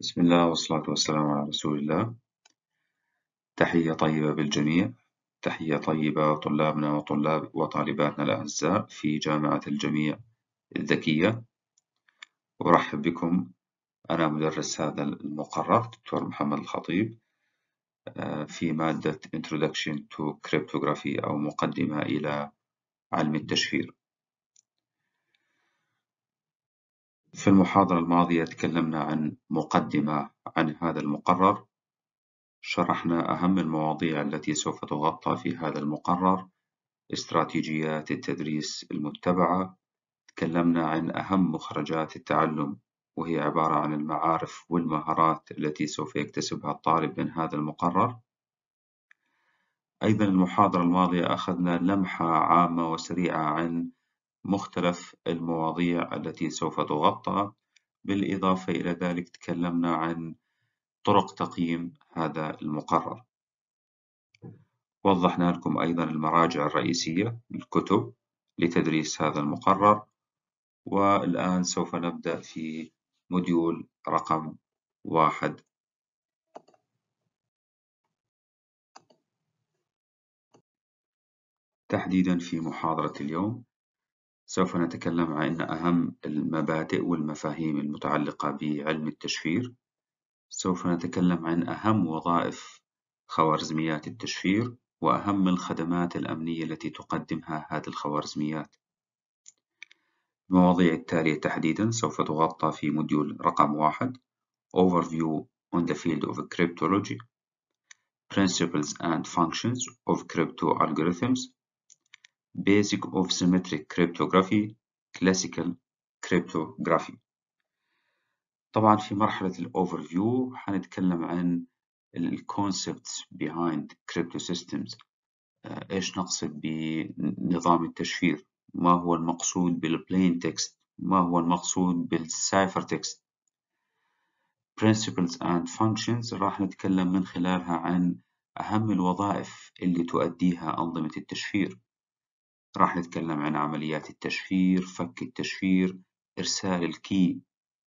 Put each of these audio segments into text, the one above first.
بسم الله والصلاة والسلام على رسول الله. تحية طيبة بالجميع. تحية طيبة طلابنا وطلاب وطالباتنا الأعزاء في جامعة الجميع الذكية. أرحب بكم. أنا مدرس هذا المقرر دكتور محمد الخطيب آه، في مادة Introduction to Cryptography أو مقدمة إلى علم التشفير. في المحاضرة الماضية تكلمنا عن مقدمة عن هذا المقرر. شرحنا أهم المواضيع التي سوف تغطى في هذا المقرر استراتيجيات التدريس المتبعة. تكلمنا عن أهم مخرجات التعلم وهي عبارة عن المعارف والمهارات التي سوف يكتسبها الطالب من هذا المقرر. أيضا المحاضرة الماضية أخذنا لمحة عامة وسريعة عن مختلف المواضيع التي سوف تغطى. بالإضافة إلى ذلك تكلمنا عن طرق تقييم هذا المقرر. وضحنا لكم أيضا المراجع الرئيسية الكتب لتدريس هذا المقرر. والآن سوف نبدأ في موديول رقم واحد. تحديدا في محاضرة اليوم. سوف نتكلم عن أهم المبادئ والمفاهيم المتعلقة بعلم التشفير. سوف نتكلم عن أهم وظائف خوارزميات التشفير وأهم الخدمات الأمنية التي تقدمها هذه الخوارزميات. المواضيع التالية تحديدا سوف تغطى في module رقم واحد Overview on the field of cryptology Principles and functions of crypto algorithms Basic of Symmetric Cryptography Classical Cryptography. طبعا في مرحلة ال overview حنتكلم عن ال concepts behind crypto systems. إيش نقصد بنظام التشفير؟ ما هو المقصود بال plain text ما هو المقصود بال cipher text principles and functions راح نتكلم من خلالها عن أهم الوظائف اللي تؤديها أنظمة التشفير. راح نتكلم عن عمليات التشفير فك التشفير إرسال الكي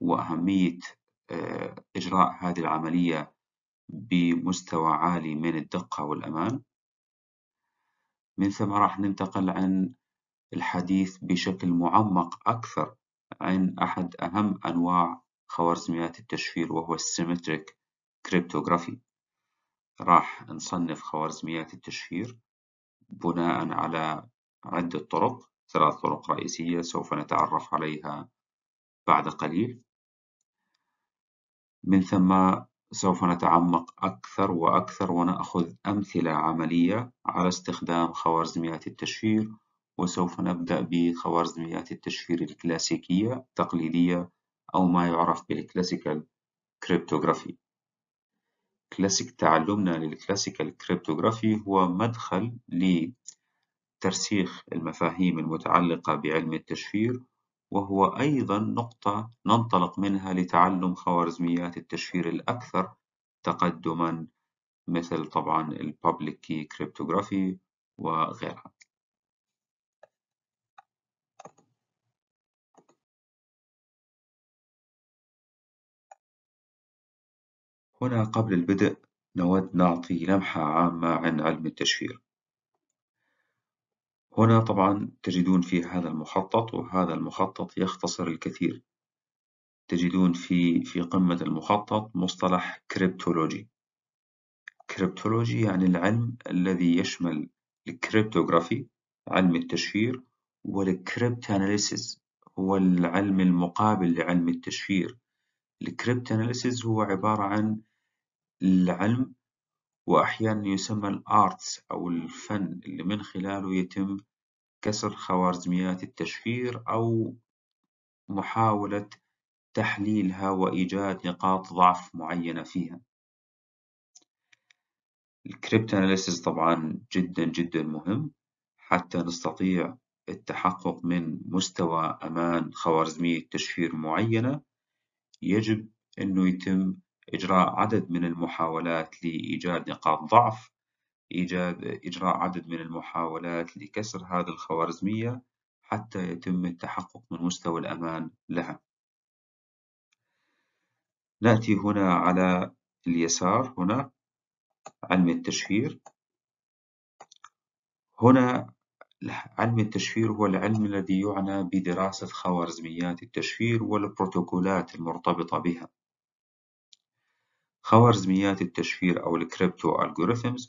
وأهمية آه، إجراء هذه العملية بمستوى عالي من الدقة والأمان. من ثم راح ننتقل عن الحديث بشكل معمق أكثر عن أحد أهم أنواع خوارزميات التشفير وهو ال symmetric cryptography. راح نصنف خوارزميات التشفير بناء على عدة طرق ثلاث طرق رئيسية سوف نتعرف عليها بعد قليل. من ثم سوف نتعمق أكثر وأكثر ونأخذ أمثلة عملية على استخدام خوارزميات التشفير وسوف نبدأ بخوارزميات التشفير الكلاسيكية التقليدية أو ما يعرف بال classical cryptography classic تعلمنا لل classical cryptography هو مدخل لترسيخ المفاهيم المتعلقة بعلم التشفير وهو أيضًا نقطة ننطلق منها لتعلم خوارزميات التشفير الأكثر تقدمًا مثل طبعًا ال Public Key Cryptography وغيرها. هنا قبل البدء نود نعطي لمحة عامة عن علم التشفير. هنا طبعًا تجدون في هذا المخطط وهذا المخطط يختصر الكثير. تجدون في في قمة المخطط مصطلح cryptology cryptology يعني العلم الذي يشمل ال cryptography علم التشفير وال cryptanalysis هو العلم المقابل لعلم التشفير. ال cryptanalysis هو عبارة عن العلم وأحيانا يسمى ال arts أو الفن اللي من خلاله يتم كسر خوارزميات التشفير أو محاولة تحليلها وإيجاد نقاط ضعف معينة فيها. الكريبت أناليسيس طبعا جدا جدا مهم حتى نستطيع التحقق من مستوى أمان خوارزمية تشفير معينة يجب أنه يتم إجراء عدد من المحاولات لإيجاد نقاط ضعف إيجاد إجراء عدد من المحاولات لكسر هذه الخوارزمية حتى يتم التحقق من مستوى الأمان لها. نأتي هنا على اليسار هنا علم التشفير. هنا علم التشفير هو العلم الذي يعنى بدراسة خوارزميات التشفير والبروتوكولات المرتبطة بها. خوارزميات التشفير أو ال crypto algorithms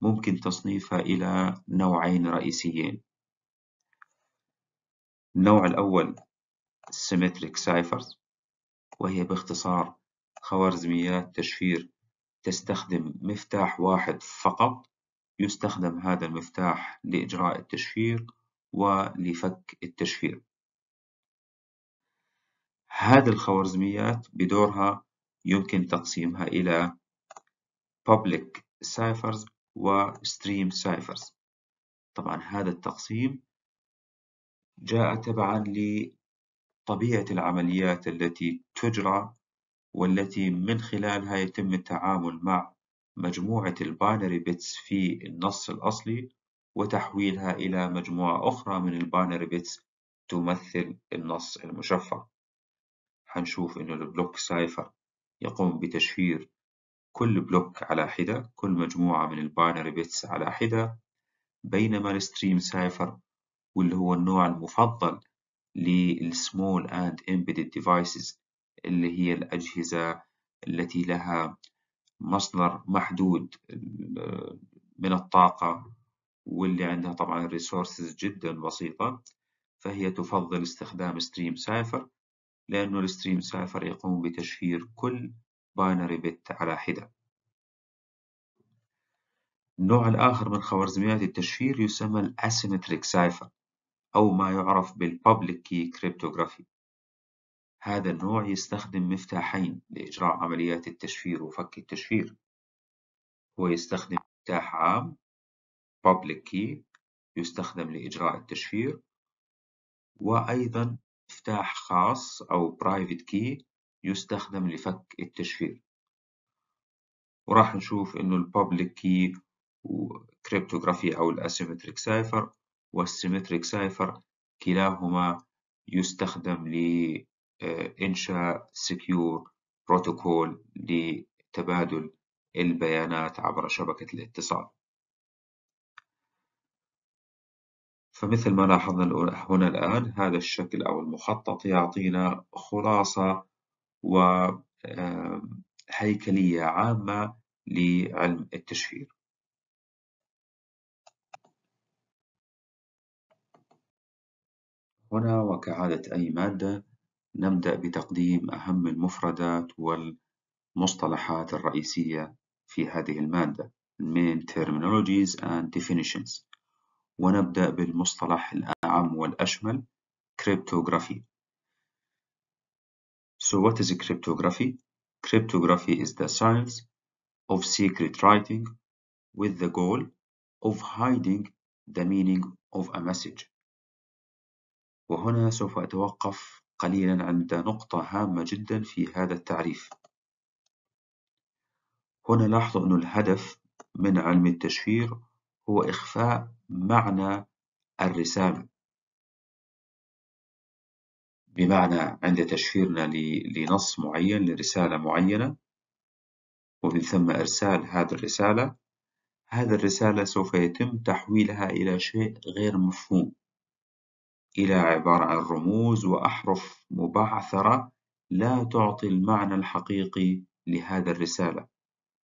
ممكن تصنيفها إلى نوعين رئيسيين. النوع الأول Symmetric Ciphers وهي باختصار خوارزميات تشفير تستخدم مفتاح واحد فقط يستخدم هذا المفتاح لإجراء التشفير ولفك التشفير. هذه الخوارزميات بدورها يمكن تقسيمها إلى Public Ciphers و Stream Ciphers. طبعا هذا التقسيم جاء تبعا لطبيعة العمليات التي تجرى والتي من خلالها يتم التعامل مع مجموعة ال binary bits في النص الأصلي وتحويلها إلى مجموعة أخرى من ال binary bits تمثل النص المشفر حنشوف إنه ال block cipher يقوم بتشفير كل block على حدة كل مجموعة من ال binary bits على حدة بينما ال stream cipher واللي هو النوع المفضل لل small and embedded devices اللي هي الأجهزة التي لها مصدر محدود من الطاقة واللي عندها طبعا resources جدا بسيطة فهي تفضل استخدام stream cipher لأنه ال stream cipher يقوم بتشفير كل binary bit على حدة. النوع الآخر من خوارزميات التشفير يسمى ال asymmetric cipher أو ما يعرف بال public key cryptography. هذا النوع يستخدم مفتاحين لإجراء عمليات التشفير وفك التشفير هو يستخدم مفتاح عام Public Key يستخدم لإجراء التشفير وأيضا مفتاح خاص أو Private Key يستخدم لفك التشفير. وراح نشوف إنه ال public key cryptography أو ال asymmetric cipher وال symmetric cipher كلاهما يستخدم لإنشاء secure protocol لتبادل البيانات عبر شبكة الاتصال. فمثل ما لاحظنا هنا الآن هذا الشكل أو المخطط يعطينا خلاصة وهيكلية عامة لعلم التشفير هنا وكعادة أي مادة نبدأ بتقديم أهم المفردات والمصطلحات الرئيسية في هذه المادة. Main terminologies and definitions. ونبدأ بالمصطلح الأعم والأشمل cryptography So what is cryptography? Cryptography is the science of secret writing with the goal of hiding the meaning of a message وهنا سوف أتوقف قليلا عند نقطة هامة جدا في هذا التعريف هنا لاحظوا أن الهدف من علم التشفير هو إخفاء معنى الرسالة. بمعنى عند تشفيرنا لنص معين لرسالة معينة ومن ثم إرسال هذه الرسالة. هذه الرسالة سوف يتم تحويلها إلى شيء غير مفهوم إلى عبارة عن رموز وأحرف مبعثرة لا تعطي المعنى الحقيقي لهذه الرسالة.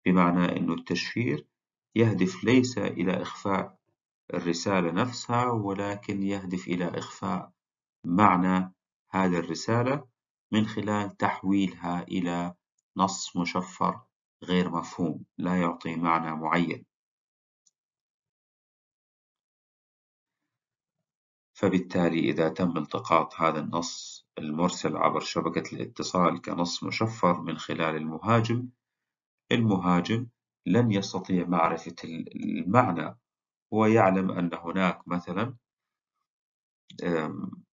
بمعنى أن التشفير يهدف ليس إلى إخفاء الرسالة نفسها ولكن يهدف إلى إخفاء معنى هذه الرسالة من خلال تحويلها إلى نص مشفر غير مفهوم لا يعطي معنى معين. فبالتالي إذا تم التقاط هذا النص المرسل عبر شبكة الاتصال كنص مشفر من خلال المهاجم المهاجم لن يستطيع معرفة المعنى. هو يعلم أن هناك مثلا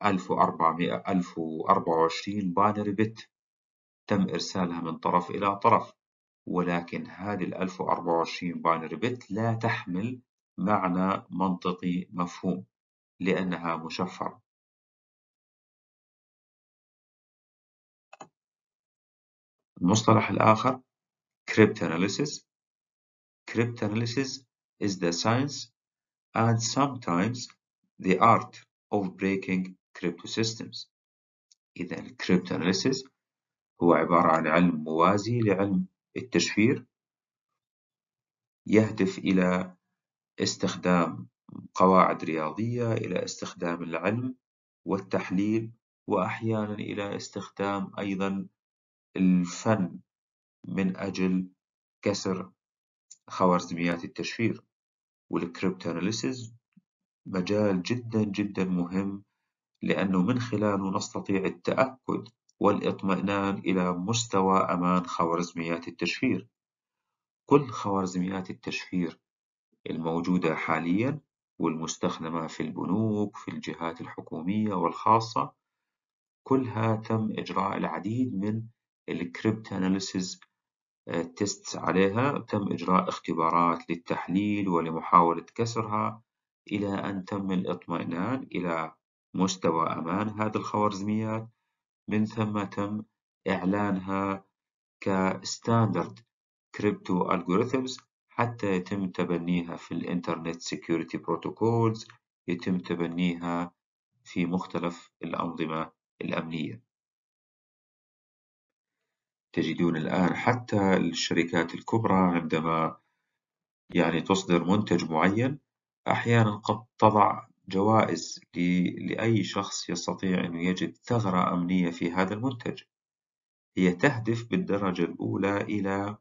1400 1024 binary bit تم إرسالها من طرف إلى طرف ولكن هذه ال 1024 binary bit لا تحمل معنى منطقي مفهوم لأنها مشفرة. المصطلح الآخر cryptanalysis cryptanalysis is the science and sometimes the art of breaking crypto systems إذا الكريبتاناليسيس هو عبارة عن علم موازي لعلم التشفير يهدف إلى استخدام قواعد رياضية إلى استخدام العلم والتحليل وأحيانا إلى استخدام أيضا الفن من أجل كسر خوارزميات التشفير. وال cryptanalysis مجال جدا جدا مهم لأنه من خلاله نستطيع التأكد والإطمئنان إلى مستوى أمان خوارزميات التشفير كل خوارزميات التشفير الموجودة حاليا والمستخدمة في البنوك في الجهات الحكومية والخاصة كلها تم إجراء العديد من ال cryptanalysis test عليها تم إجراء اختبارات للتحليل ولمحاولة كسرها إلى أن تم الاطمئنان إلى مستوى أمان هذه الخوارزميات. من ثم تم إعلانها ك standard crypto algorithms حتى يتم تبنيها في ال internet security protocols يتم تبنيها في مختلف الأنظمة الأمنية. تجدون الآن حتى الشركات الكبرى عندما يعني تصدر منتج معين أحيانا قد تضع جوائز لأي شخص يستطيع أن يجد ثغرة أمنية في هذا المنتج. هي تهدف بالدرجة الأولى إلى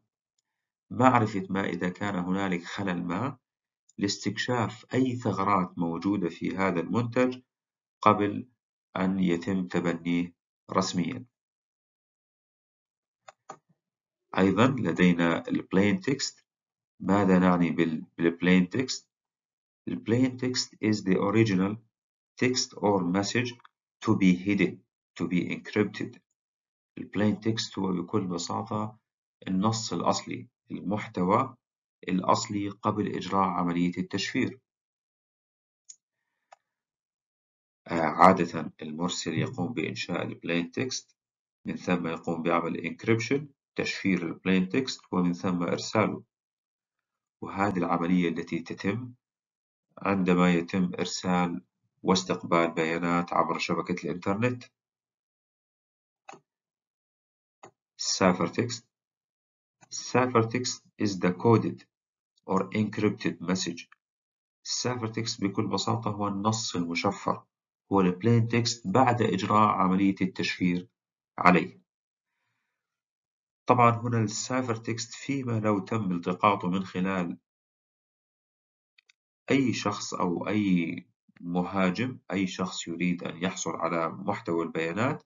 معرفة ما إذا كان هنالك خلل ما لاستكشاف أي ثغرات موجودة في هذا المنتج قبل أن يتم تبنيه رسميا. أيضا لدينا ال plain text ماذا نعني بال plain text The plain text is the original text or message to be hidden, to be encrypted. ال plain text هو بكل بساطة النص الأصلي المحتوى الأصلي قبل إجراء عملية التشفير. عادة المرسل يقوم بإنشاء ال plain text من ثم يقوم بعمل encryption تشفير ال plain text ومن ثم إرساله. وهذه العملية التي تتم عندما يتم إرسال واستقبال بيانات عبر شبكة الإنترنت. Ciphertext Ciphertext is the coded or encrypted message. Ciphertext بكل بساطة هو النص المشفر. هو ال plain text بعد إجراء عملية التشفير عليه. طبعا هنا ال ciphertext فيما لو تم التقاطه من خلال أي شخص أو أي مهاجم أي شخص يريد أن يحصل على محتوى البيانات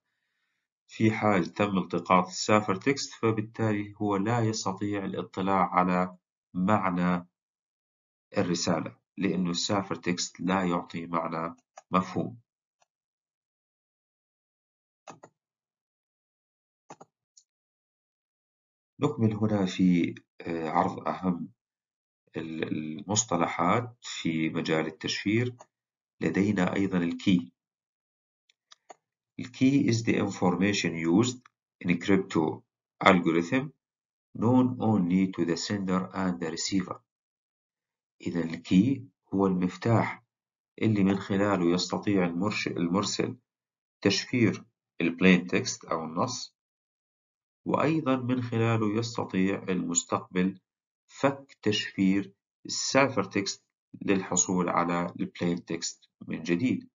في حال تم التقاط ال ciphertext فبالتالي هو لا يستطيع الاطلاع على معنى الرسالة لأنه ال ciphertext لا يعطي معنى مفهوم. نكمل هنا في آه، عرض أهم المصطلحات في مجال التشفير. لدينا أيضا ال key ال key is the information used in crypto algorithm known only to the sender and the receiver. إذا ال key هو المفتاح اللي من خلاله يستطيع المرسل تشفير ال plain text أو النص وأيضا من خلاله يستطيع المستقبل فك تشفير ال ciphertext للحصول على ال plain text من جديد.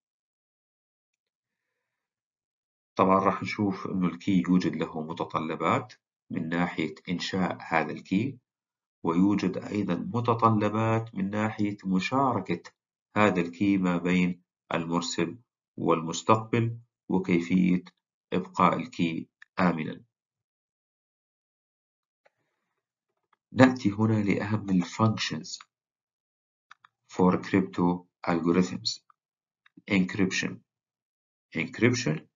طبعا راح نشوف إنه ال key يوجد له متطلبات من ناحية إنشاء هذا ال key ويوجد أيضا متطلبات من ناحية مشاركة هذا ال key ما بين المرسل والمستقبل وكيفية إبقاء ال key آمنا. نأتي هنا لأهم ال functions for crypto algorithms. Encryption. Encryption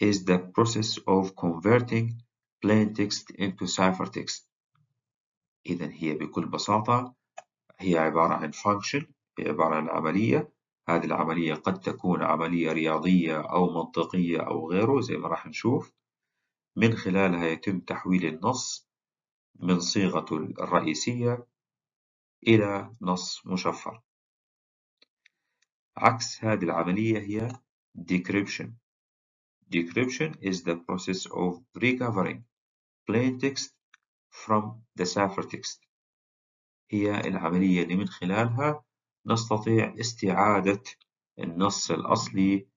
is the process of converting plain text into ciphertext. إذا هي بكل بساطة هي عبارة عن function هي عبارة عن عملية هذه العملية قد تكون عملية رياضية أو منطقية أو غيره زي ما راح نشوف من خلالها يتم تحويل النص من صيغته الرئيسية إلى نص مشفر. عكس هذه العملية هي decryption. decryption is the process of recovering plain text from the ciphertext هي العملية اللي من خلالها نستطيع استعادة النص الأصلي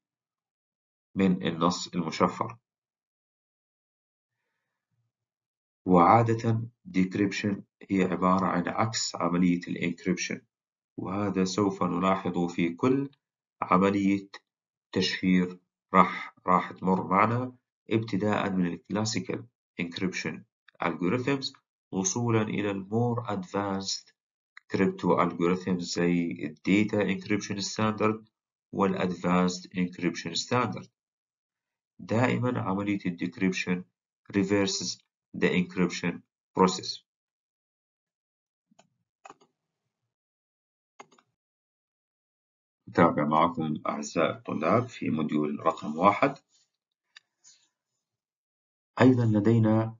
من النص المشفر. وعادة decryption هي عبارة عن عكس عملية ال encryption وهذا سوف نلاحظه في كل عملية تشفير راح راح تمر معنا ابتداء من ال classical encryption algorithms وصولا إلى ال more advanced crypto algorithms زي ال data encryption standard وال advanced encryption standard. دائما عملية ال decryption reverses the encryption process. أتابع معكم أعزائي الطلاب في module رقم واحد. أيضا لدينا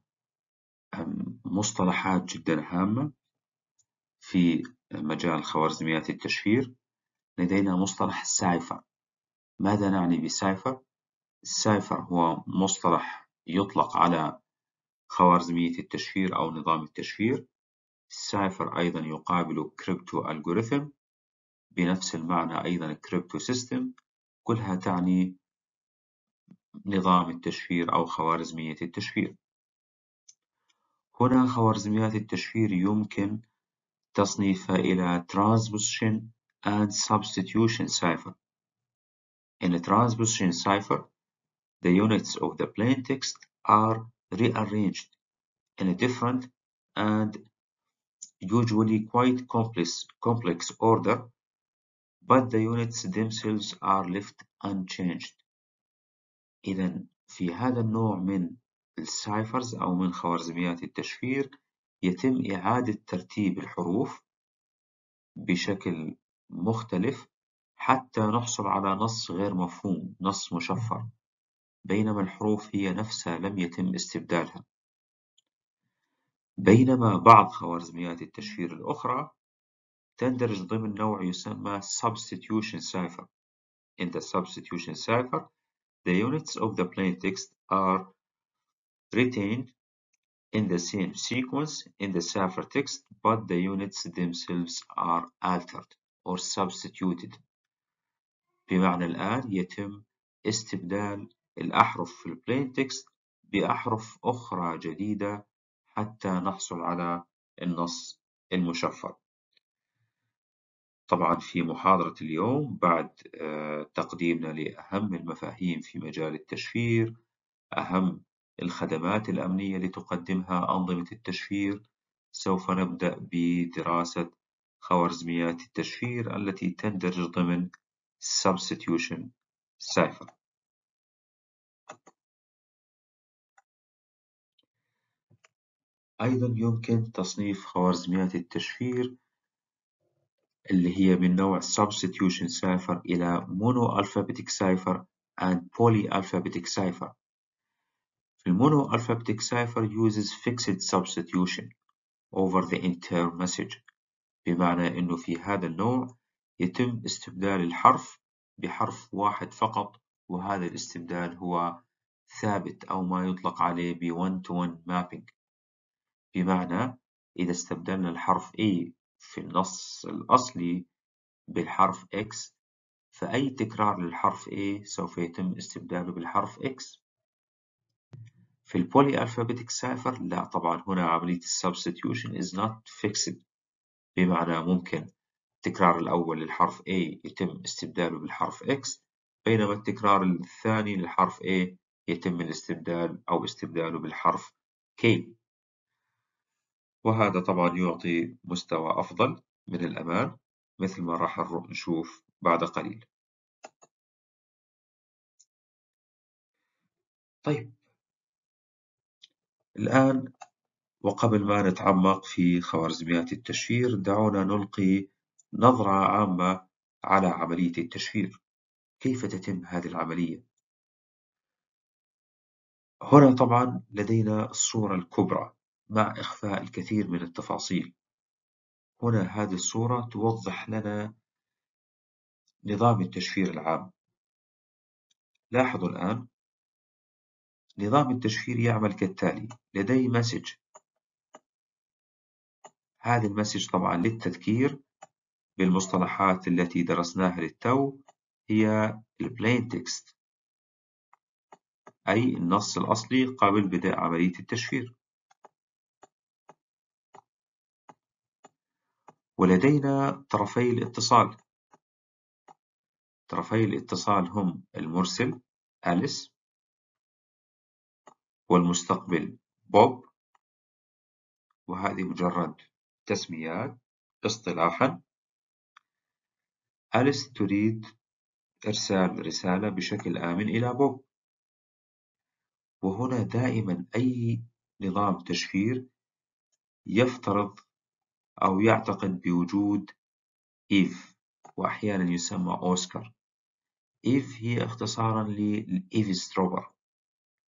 مصطلحات جدا هامة في مجال خوارزميات التشفير لدينا مصطلح ال cipher ماذا نعني ب cipher؟ ال cipher هو مصطلح يطلق على خوارزمية التشفير أو نظام التشفير ال cipher أيضا يقابل crypto algorithm بنفس المعنى أيضا crypto system كلها تعني نظام التشفير أو خوارزمية التشفير هنا خوارزميات التشفير يمكن تصنيفها إلى transposition and substitution cipher. In a transposition cipher, the units of the plain text are rearranged in a different and usually quite complex, complex order, but the units themselves are left unchanged. إذا في هذا النوع من السايفرز أو من خوارزميات التشفير يتم إعادة ترتيب الحروف بشكل مختلف حتى نحصل على نص غير مفهوم نص مشفر بينما الحروف هي نفسها لم يتم استبدالها بينما بعض خوارزميات التشفير الأخرى تندرج ضمن نوع يسمى substitution cipher In the substitution cipher, the units of the plain text are retained in the same sequence in the ciphertext, but the units themselves are altered or substituted. بمعنى الآن يتم استبدال الأحرف في البلين تكست بأحرف أخرى جديدة حتى نحصل على النص المشفر. طبعا في محاضرة اليوم بعد تقديمنا لأهم المفاهيم في مجال التشفير أهم الخدمات الأمنية اللي تقدمها أنظمة التشفير سوف نبدأ بدراسة خوارزميات التشفير التي تندرج ضمن substitution cipher أيضا يمكن تصنيف خوارزميات التشفير اللي هي من نوع substitution cipher إلى monoalphabetic cipher and polyalphabetic cipher The monoalphabetic cipher uses fixed substitution over the entire message بمعنى إنه في هذا النوع يتم استبدال الحرف بحرف واحد فقط وهذا الاستبدال هو ثابت أو ما يطلق عليه ب one to one mapping بمعنى إذا استبدلنا الحرف A في النص الأصلي بالحرف X فأي تكرار للحرف A سوف يتم استبداله بالحرف X. في البولي alphabetic cipher لا طبعا هنا عملية substitution is not fixed بمعنى ممكن التكرار الأول للحرف A يتم استبداله بالحرف X بينما التكرار الثاني للحرف A يتم الاستبدال أو استبداله بالحرف K. وهذا طبعا يعطي مستوى أفضل من الأمان مثل ما راح نشوف بعد قليل. طيب. الآن وقبل ما نتعمق في خوارزميات التشفير دعونا نلقي نظرة عامة على عملية التشفير. كيف تتم هذه العملية؟ هنا طبعا لدينا الصورة الكبرى. مع إخفاء الكثير من التفاصيل. هنا هذه الصورة توضح لنا نظام التشفير العام. لاحظوا الآن نظام التشفير يعمل كالتالي لدي مسج. هذه ال message طبعا للتذكير بالمصطلحات التي درسناها للتو هي ال plain text أي النص الأصلي قبل بدء عملية التشفير. ولدينا طرفي الاتصال. طرفي الاتصال هم المرسل أليس والمستقبل بوب. وهذه مجرد تسميات اصطلاحا. أليس تريد إرسال رسالة بشكل آمن إلى بوب. وهنا دائما أي نظام تشفير يفترض أو يعتقد بوجود إيف وأحيانا يسمى أوسكار. إيف هي اختصارا للإيفستروبر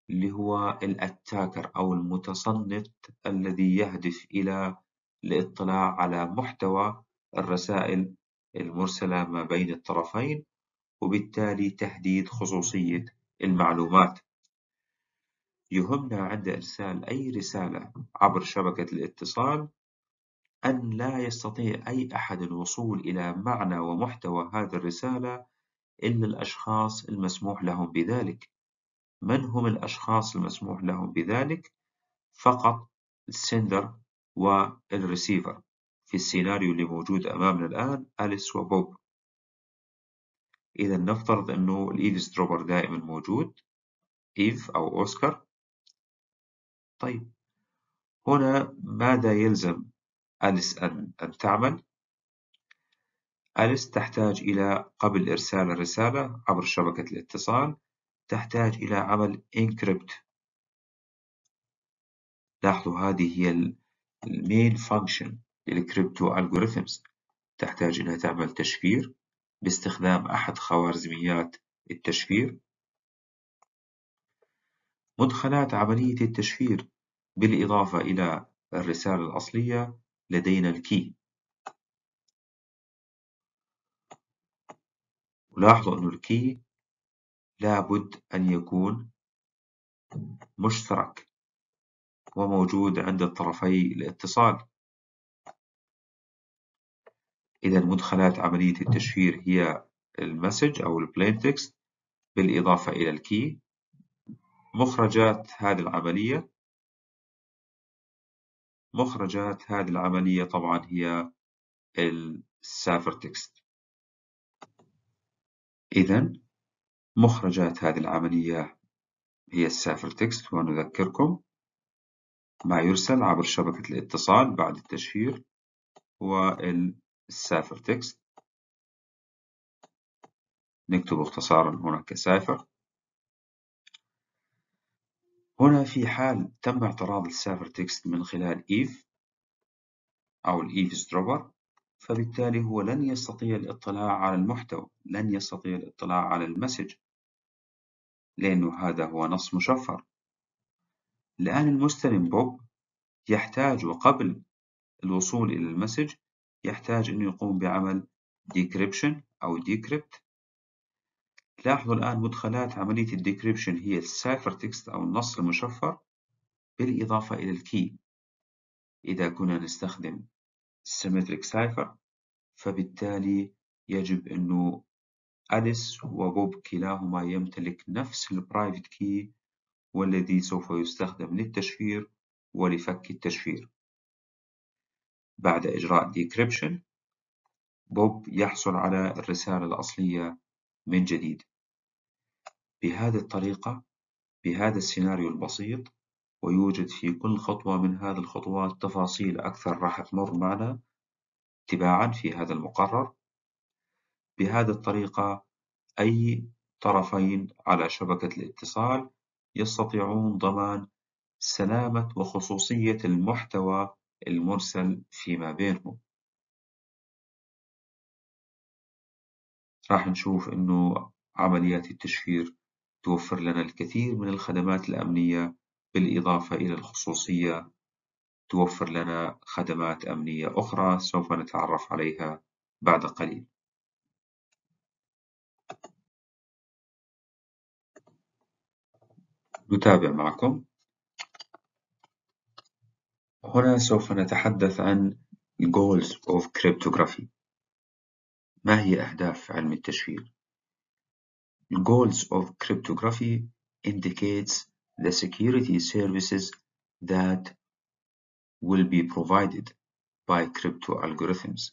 اللي هو الأتاكر أو المتصنت الذي يهدف إلى الاطلاع على محتوى الرسائل المرسلة ما بين الطرفين وبالتالي تهديد خصوصية المعلومات. يهمنا عند إرسال أي رسالة عبر شبكة الاتصال أن لا يستطيع أي أحد الوصول إلى معنى ومحتوى هذه الرسالة إلا الأشخاص المسموح لهم بذلك. من هم الأشخاص المسموح لهم بذلك؟ فقط ال sender وال receiver في السيناريو اللي موجود أمامنا الآن أليس وبوب. إذا نفترض أنه ال eavesdropper دائما موجود إيف أو أوسكار. طيب هنا ماذا يلزم؟ أليس أن, أن تعمل؟ أليس تحتاج إلى قبل إرسال الرسالة عبر شبكة الاتصال؟ تحتاج إلى عمل encrypt. لاحظوا هذه هي ال main function لل crypto algorithms. تحتاج إلى تعمل تشفير باستخدام أحد خوارزميات التشفير. مدخلات عملية التشفير بالإضافة إلى الرسالة الأصلية لدينا ال key. ولاحظوا أن ال key لابد أن يكون مشترك وموجود عند الطرفي الاتصال. إذا مدخلات عملية التشفير هي ال message أو ال plain text بالإضافة إلى ال key. مخرجات هذه العملية مخرجات هذه العملية طبعا هي ال cipher text إذا مخرجات هذه العملية هي ال cipher text ونذكركم ما يرسل عبر شبكة الاتصال بعد التشفير هو ال cipher text نكتب اختصارا هنا ك cipher هنا في حال تم اعتراض ال cipher text من خلال إيف أو ال eavesdropper فبالتالي هو لن يستطيع الاطلاع على المحتوى لن يستطيع الاطلاع على ال message لأنه هذا هو نص مشفر. الآن المستلم بوب يحتاج وقبل الوصول إلى ال message يحتاج أنه يقوم بعمل decryption أو decrypt لاحظوا الآن مدخلات عملية ال decryption هي ال cipher text أو النص المشفر بالإضافة إلى ال key. إذا كنا نستخدم symmetric cipher فبالتالي يجب أنه أليس وبوب كلاهما يمتلك نفس ال private key والذي سوف يستخدم للتشفير ولفك التشفير. بعد إجراء decryption بوب يحصل على الرسالة الأصلية من جديد. بهذه الطريقة بهذا السيناريو البسيط ويوجد في كل خطوة من هذه الخطوات تفاصيل أكثر راح تمر معنا تباعا في هذا المقرر. بهذه الطريقة أي طرفين على شبكة الاتصال يستطيعون ضمان سلامة وخصوصية المحتوى المرسل فيما بينهم. راح نشوف إنه عمليات التشفير توفر لنا الكثير من الخدمات الأمنية بالإضافة إلى الخصوصية توفر لنا خدمات أمنية أخرى سوف نتعرف عليها بعد قليل. نتابع معكم. هنا سوف نتحدث عن Goals of Cryptography. ما هي أهداف علم التشفير؟ Goals of Cryptography indicates the security services that will be provided by crypto algorithms.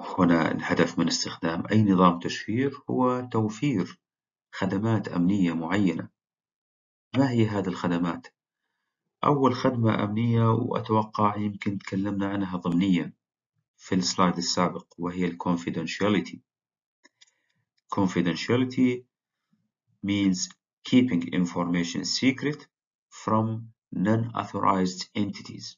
هنا الهدف من استخدام أي نظام تشفير هو توفير خدمات أمنية معينة. ما هي هذه الخدمات؟ أول خدمة أمنية وأتوقع يمكن تكلمنا عنها ضمنيا في السلايد السابق وهي ال confidentiality. Confidentiality means keeping information secret from non-authorized entities.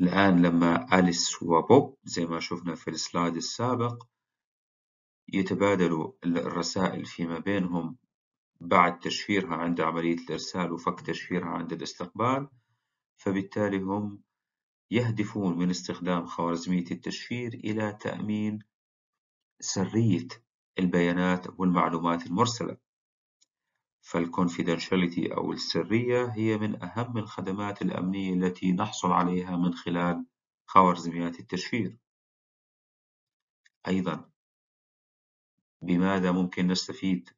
الآن لما أليس وبوب زي ما شفنا في السلايد السابق يتبادلوا الرسائل فيما بينهم بعد تشفيرها عند عملية الإرسال وفك تشفيرها عند الاستقبال فبالتالي هم يهدفون من استخدام خوارزمية التشفير إلى تأمين سرية البيانات والمعلومات المرسلة. فالconfidentiality أو السرية هي من أهم الخدمات الأمنية التي نحصل عليها من خلال خوارزميات التشفير. أيضا بماذا ممكن نستفيد؟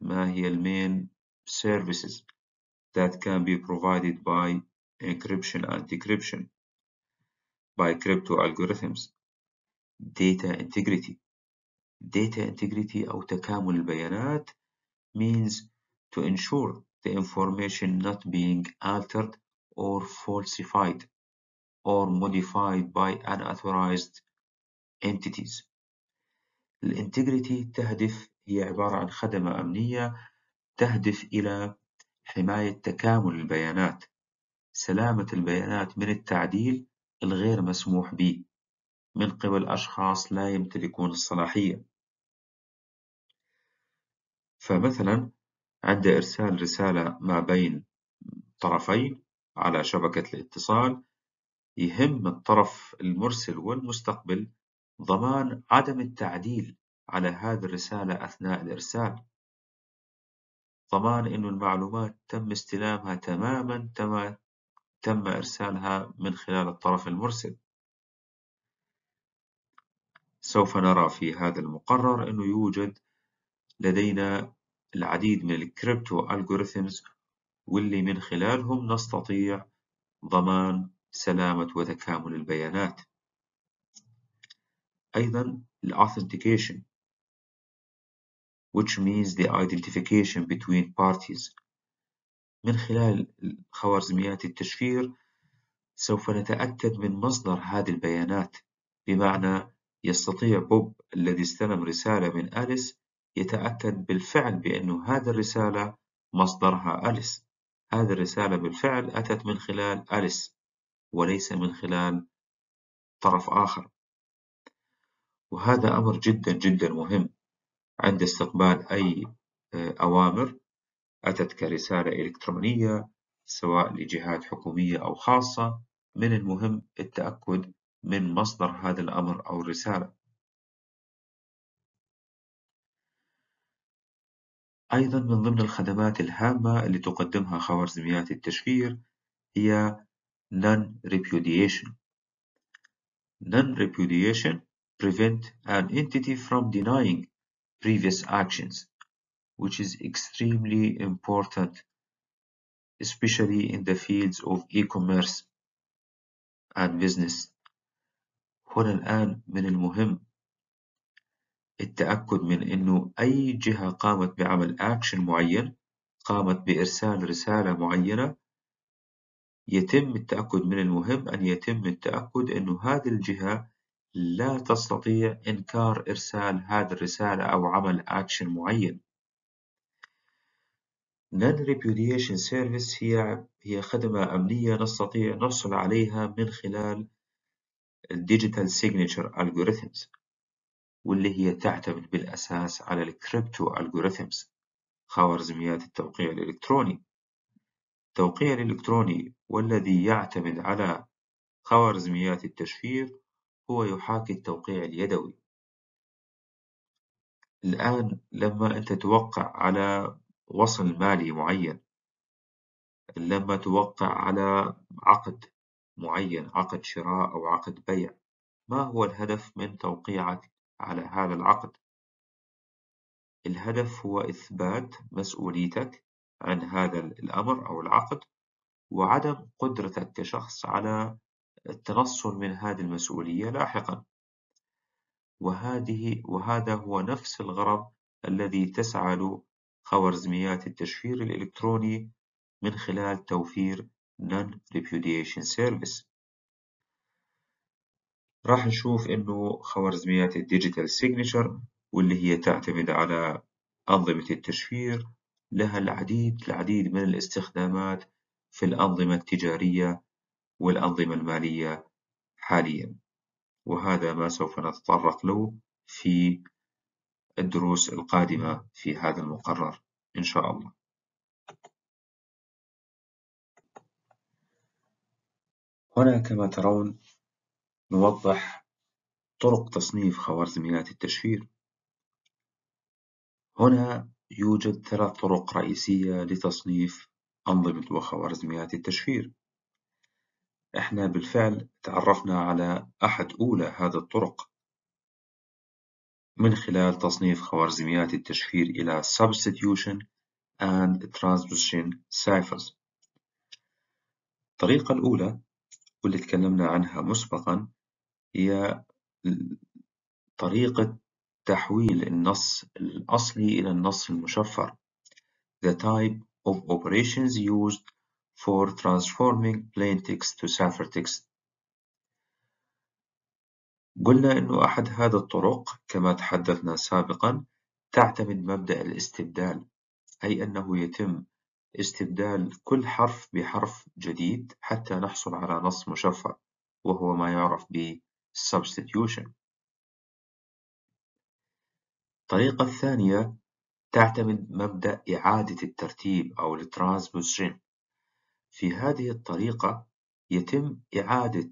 ما هي المين services that can be provided by encryption and decryption by crypto algorithms. data integrity. Data integrity أو تكامل البيانات means to ensure the information not being altered or falsified or modified by unauthorized entities. الانتجريتي تهدف هي عبارة عن خدمة أمنية تهدف إلى حماية تكامل البيانات، سلامة البيانات من التعديل الغير مسموح به من قبل أشخاص لا يمتلكون الصلاحية. فمثلا عند إرسال رسالة ما بين طرفين على شبكة الاتصال يهم الطرف المرسل والمستقبل ضمان عدم التعديل على هذه الرسالة أثناء الإرسال. ضمان أن المعلومات تم استلامها تماما كما تم إرسالها من خلال الطرف المرسل. سوف نرى في هذا المقرر أنه يوجد لدينا العديد من الكريبتو algorithms واللي من خلالهم نستطيع ضمان سلامة وتكامل البيانات. أيضا ال authentication which means the identification between parties. من خلال خوارزميات التشفير سوف نتأكد من مصدر هذه البيانات بمعنى يستطيع بوب الذي استلم رسالة من أليس يتأكد بالفعل بأن هذه الرسالة مصدرها أليس. هذه الرسالة بالفعل أتت من خلال أليس وليس من خلال طرف آخر. وهذا أمر جدا جدا مهم عند استقبال أي آه، أوامر أتت كرسالة إلكترونية سواء لجهات حكومية أو خاصة. من المهم التأكد من مصدر هذا الأمر أو الرسالة. أيضًا من ضمن الخدمات الهامة اللي تقدمها خوارزميات التشفير هي non-repudiation. Non-repudiation prevent an entity from denying previous actions, which is extremely important, especially in the fields of e-commerce and business. هنا الآن من المهم التأكد من إنه أي جهة قامت بعمل أكشن معين قامت بإرسال رسالة معينة يتم التأكد من المهم أن يتم التأكد أنه هذه الجهة لا تستطيع إنكار إرسال هذه الرسالة أو عمل أكشن معين. Non-repudiation service هي هي خدمة أمنية نستطيع نحصل عليها من خلال ال digital signature algorithms واللي هي تعتمد بالأساس على ال crypto algorithms خوارزميات التوقيع الإلكتروني. التوقيع الإلكتروني والذي يعتمد على خوارزميات التشفير هو يحاكي التوقيع اليدوي. الآن لما أنت توقع على وصل مالي معين لما توقع على عقد معين عقد شراء أو عقد بيع ما هو الهدف من توقيعك؟ على هذا العقد؟ الهدف هو إثبات مسؤوليتك عن هذا الأمر أو العقد وعدم قدرتك كشخص على التنصل من هذه المسؤولية لاحقًا، وهذه وهذا هو نفس الغرض الذي تسعى له خوارزميات التشفير الإلكتروني من خلال توفير Non-Repudiation Service. راح نشوف إنه خوارزميات ال digital signature واللي هي تعتمد على أنظمة التشفير لها العديد العديد من الاستخدامات في الأنظمة التجارية والأنظمة المالية حاليًا، وهذا ما سوف نتطرق له في الدروس القادمة في هذا المقرر إن شاء الله. هنا كما ترون نوضح طرق تصنيف خوارزميات التشفير. هنا يوجد ثلاث طرق رئيسية لتصنيف أنظمة وخوارزميات التشفير. إحنا بالفعل تعرفنا على أحد أولى هذه الطرق من خلال تصنيف خوارزميات التشفير إلى Substitution and Transposition Ciphers. الطريقة الأولى واللي تكلمنا عنها مسبقًا هي طريقة تحويل النص الأصلي إلى النص المشفر. The type of operations used for transforming plain text to ciphertext قلنا إنه أحد هذه الطرق كما تحدثنا سابقًا تعتمد مبدأ الاستبدال أي أنه يتم استبدال كل حرف بحرف جديد حتى نحصل على نص مشفر وهو ما يعرف ب substitution. الطريقة الثانية تعتمد مبدأ إعادة الترتيب أو ال transposition. في هذه الطريقة يتم إعادة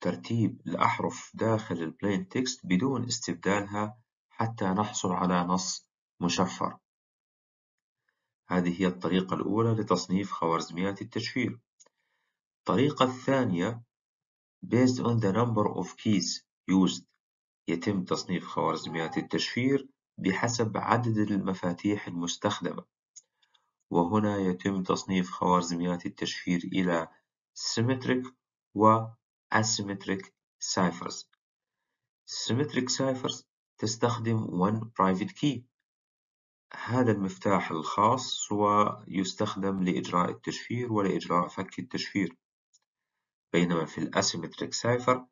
ترتيب الأحرف داخل ال plain text بدون استبدالها حتى نحصل على نص مشفر. هذه هي الطريقة الأولى لتصنيف خوارزميات التشفير. الطريقة الثانية based on the number of keys used. يتم تصنيف خوارزميات التشفير بحسب عدد المفاتيح المستخدمة. وهنا يتم تصنيف خوارزميات التشفير إلى symmetric و asymmetric ciphers. symmetric ciphers تستخدم one private key. هذا المفتاح الخاص ويستخدم لإجراء التشفير ولإجراء فك التشفير. بينما في ال asymmetric cipher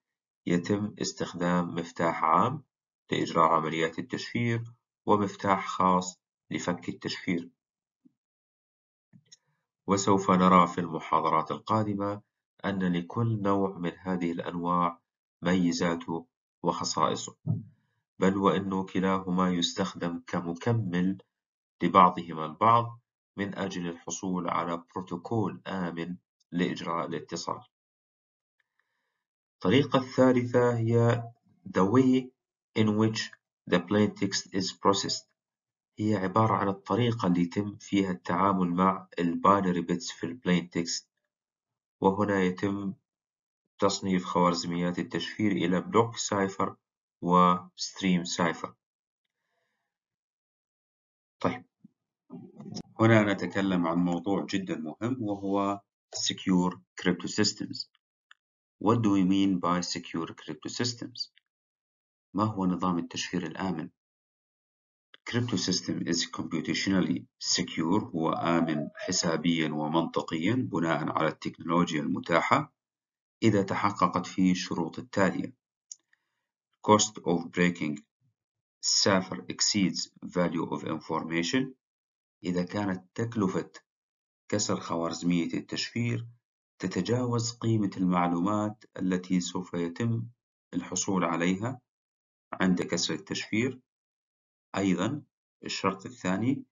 يتم استخدام مفتاح عام لإجراء عمليات التشفير ومفتاح خاص لفك التشفير وسوف نرى في المحاضرات القادمة أن لكل نوع من هذه الأنواع ميزاته وخصائصه بل وأنه كلاهما يستخدم كمكمل لبعضهما البعض من أجل الحصول على بروتوكول آمن لإجراء الاتصال. الطريقة الثالثة هي the way in which the plain text is processed. هي عبارة عن الطريقة اللي يتم فيها التعامل مع ال binary bits في ال plain text وهنا يتم تصنيف خوارزميات التشفير إلى block cipher و stream cipher طيب. هنا نتكلم عن موضوع جدا مهم وهو Secure Crypto Systems. What do we mean by Secure Crypto Systems? ما هو نظام التشفير الآمن؟ Crypto system is computationally secure هو آمن حسابيا ومنطقيا بناء على التكنولوجيا المتاحة إذا تحققت فيه الشروط التالية Cost of breaking cipher exceeds value of information إذا كانت تكلفة كسر خوارزمية التشفير تتجاوز قيمة المعلومات التي سوف يتم الحصول عليها عند كسر التشفير. أيضا الشرط الثاني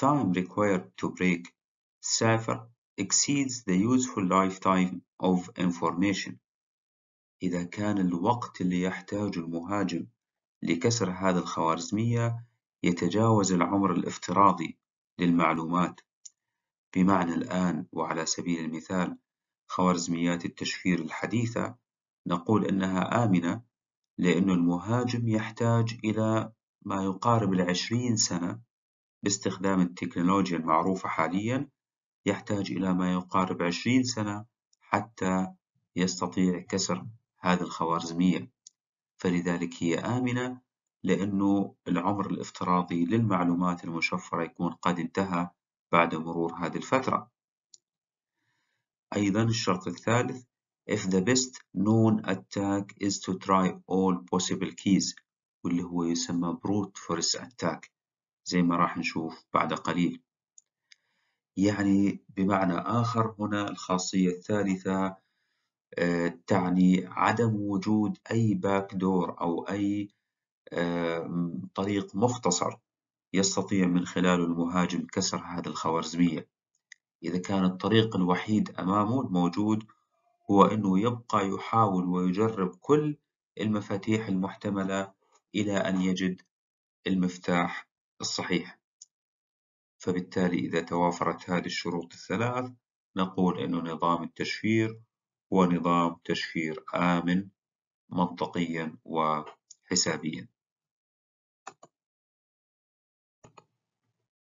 time required to break cipher exceeds the useful lifetime of information. إذا كان الوقت اللي يحتاجه المهاجم لكسر هذه الخوارزمية يتجاوز العمر الافتراضي للمعلومات. بمعنى الآن وعلى سبيل المثال خوارزميات التشفير الحديثة نقول إنها آمنة لأن المهاجم يحتاج إلى ما يقارب العشرين سنة باستخدام التكنولوجيا المعروفة حاليًا يحتاج إلى ما يقارب عشرين سنة حتى يستطيع كسر هذه الخوارزمية. فلذلك هي آمنة لأنه العمر الافتراضي للمعلومات المشفرة يكون قد انتهى بعد مرور هذه الفترة. أيضا الشرط الثالث if the best known attack is to try all possible keys واللي هو يسمى brute force attack زي ما راح نشوف بعد قليل. يعني بمعنى آخر هنا الخاصية الثالثة آه، تعني عدم وجود أي باك دور أو أي آه، طريق مختصر يستطيع من خلاله المهاجم كسر هذه الخوارزمية. إذا كان الطريق الوحيد أمامه الموجود هو أنه يبقى يحاول ويجرب كل المفاتيح المحتملة إلى أن يجد المفتاح الصحيح. فبالتالي إذا توافرت هذه الشروط الثلاث نقول أن نظام التشفير هو نظام تشفير آمن منطقيا وحسابيا.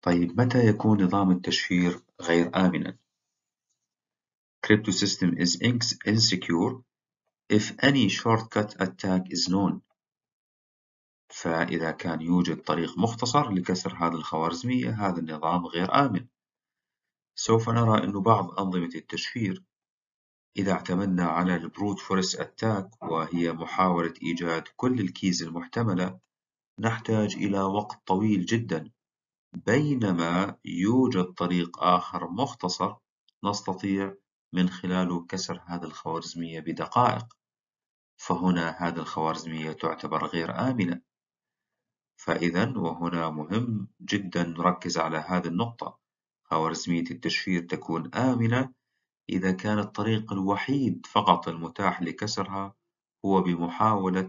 طيب متى يكون نظام التشفير غير آمنا؟ Crypto system is insecure. If any shortcut attack is known. فإذا كان يوجد طريق مختصر لكسر هذه الخوارزمية هذا النظام غير آمن. سوف نرى أن بعض أنظمة التشفير إذا اعتمدنا على ال brute force attack وهي محاولة إيجاد كل ال keys المحتملة نحتاج إلى وقت طويل جدا. بينما يوجد طريق آخر مختصر نستطيع من خلاله كسر هذه الخوارزمية بدقائق. فهنا هذه الخوارزمية تعتبر غير آمنة. فإذا وهنا مهم جدا نركز على هذه النقطة. خوارزمية التشفير تكون آمنة إذا كان الطريق الوحيد فقط المتاح لكسرها هو بمحاولة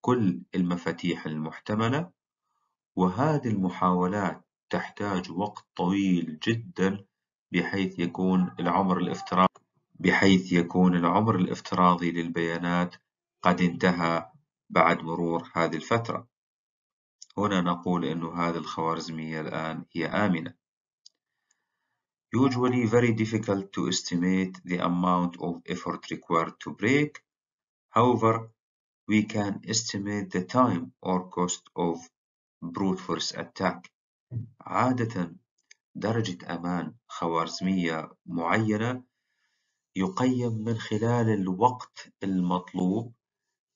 كل المفاتيح المحتملة وهذه المحاولات تحتاج وقت طويل جدا بحيث يكون العمر الافتراضي بحيث يكون العمر الافتراضي للبيانات قد انتهى بعد مرور هذه الفترة. هنا نقول أن هذه الخوارزمية الآن هي آمنة. Usually very difficult to estimate the amount of effort required to break. However we can estimate the time or cost of brute force attack. عادة درجة أمان خوارزمية معينة يقيم من خلال الوقت المطلوب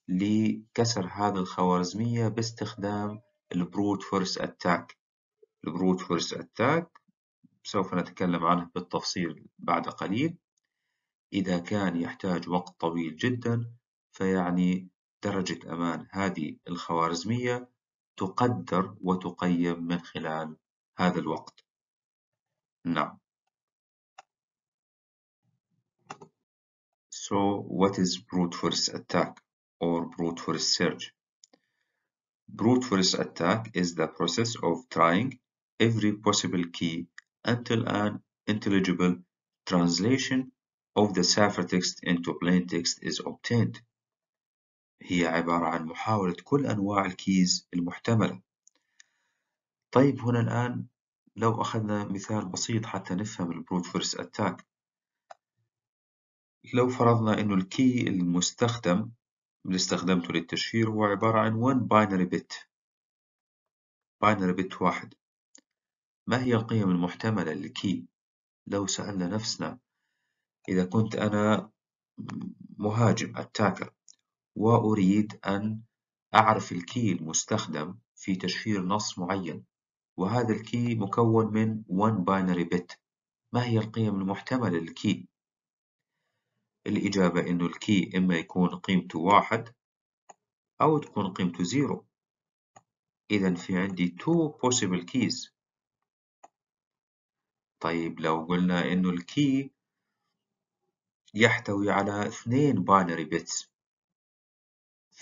لكسر هذه الخوارزمية باستخدام ال brute force attack. ال brute force attack سوف نتكلم عنه بالتفصيل بعد قليل. إذا كان يحتاج وقت طويل جدا فيعني درجة أمان هذه الخوارزمية تقدر وتقيم من خلال هذا الوقت نعم So what is brute force attack or brute force search? Brute force attack is the process of trying every possible key until an intelligible translation of the ciphertext into plain text is obtained. هي عبارة عن محاولة كل أنواع ال keys المحتملة. طيب هنا الآن لو أخذنا مثال بسيط حتى نفهم ال brute force attack. لو فرضنا إنه ال key المستخدم اللي استخدمته للتشفير هو عبارة عن one binary bit. binary bit واحد. ما هي القيم المحتملة لل key؟ لو سألنا نفسنا إذا كنت أنا مهاجم attacker وأريد أن أعرف ال key المستخدم في تشفير نص معين وهذا ال key مكون من one binary bit. ما هي القيم المحتملة لل key الإجابة إنه ال key إما يكون قيمته واحد أو تكون قيمته zero إذا في عندي two possible keys. طيب لو قلنا إنه ال key يحتوي على اثنين binary bits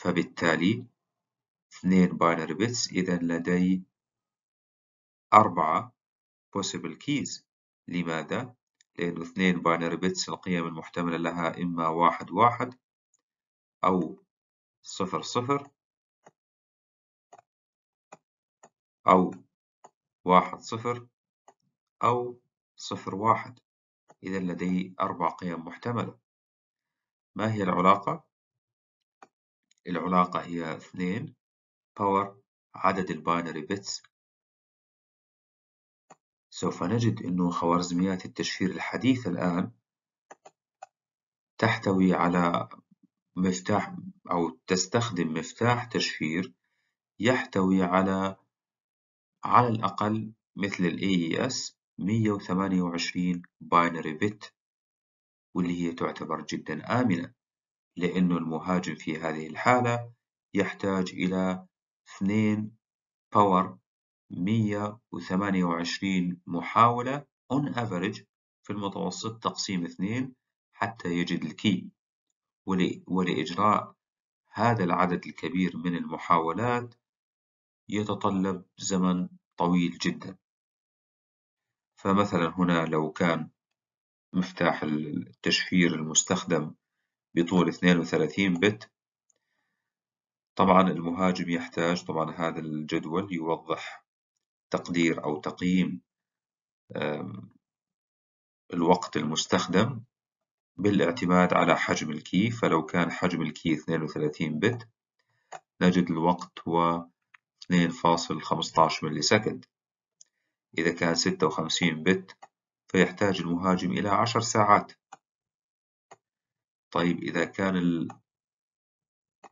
فبالتالي اثنين binary bits إذا لدي أربعة possible keys لماذا؟ لأنه اثنين binary bits القيم المحتملة لها إما واحد واحد أو صفر صفر أو واحد صفر أو صفر واحد إذا لدي أربع قيم محتملة ما هي العلاقة؟ العلاقة هي اثنين power عدد ال binary bits. سوف نجد أن خوارزميات التشفير الحديثة الآن تحتوي على مفتاح أو تستخدم مفتاح تشفير يحتوي على على الأقل مثل ال AES 128 binary bit واللي هي تعتبر جدا آمنة. لأنه المهاجم في هذه الحالة يحتاج إلى 2 power 128 محاولة on average في المتوسط تقسيم 2 حتى يجد الكي. ولإجراء هذا العدد الكبير من المحاولات يتطلب زمن طويل جدا. فمثلا هنا لو كان مفتاح التشفير المستخدم بطول 32 بت. طبعا المهاجم يحتاج طبعا هذا الجدول يوضح تقدير أو تقييم الوقت المستخدم بالاعتماد على حجم ال key. فلو كان حجم ال key 32 bit نجد الوقت هو 2.15 millisecond إذا كان 56 bit فيحتاج المهاجم إلى 10 ساعات. طيب إذا كان ال...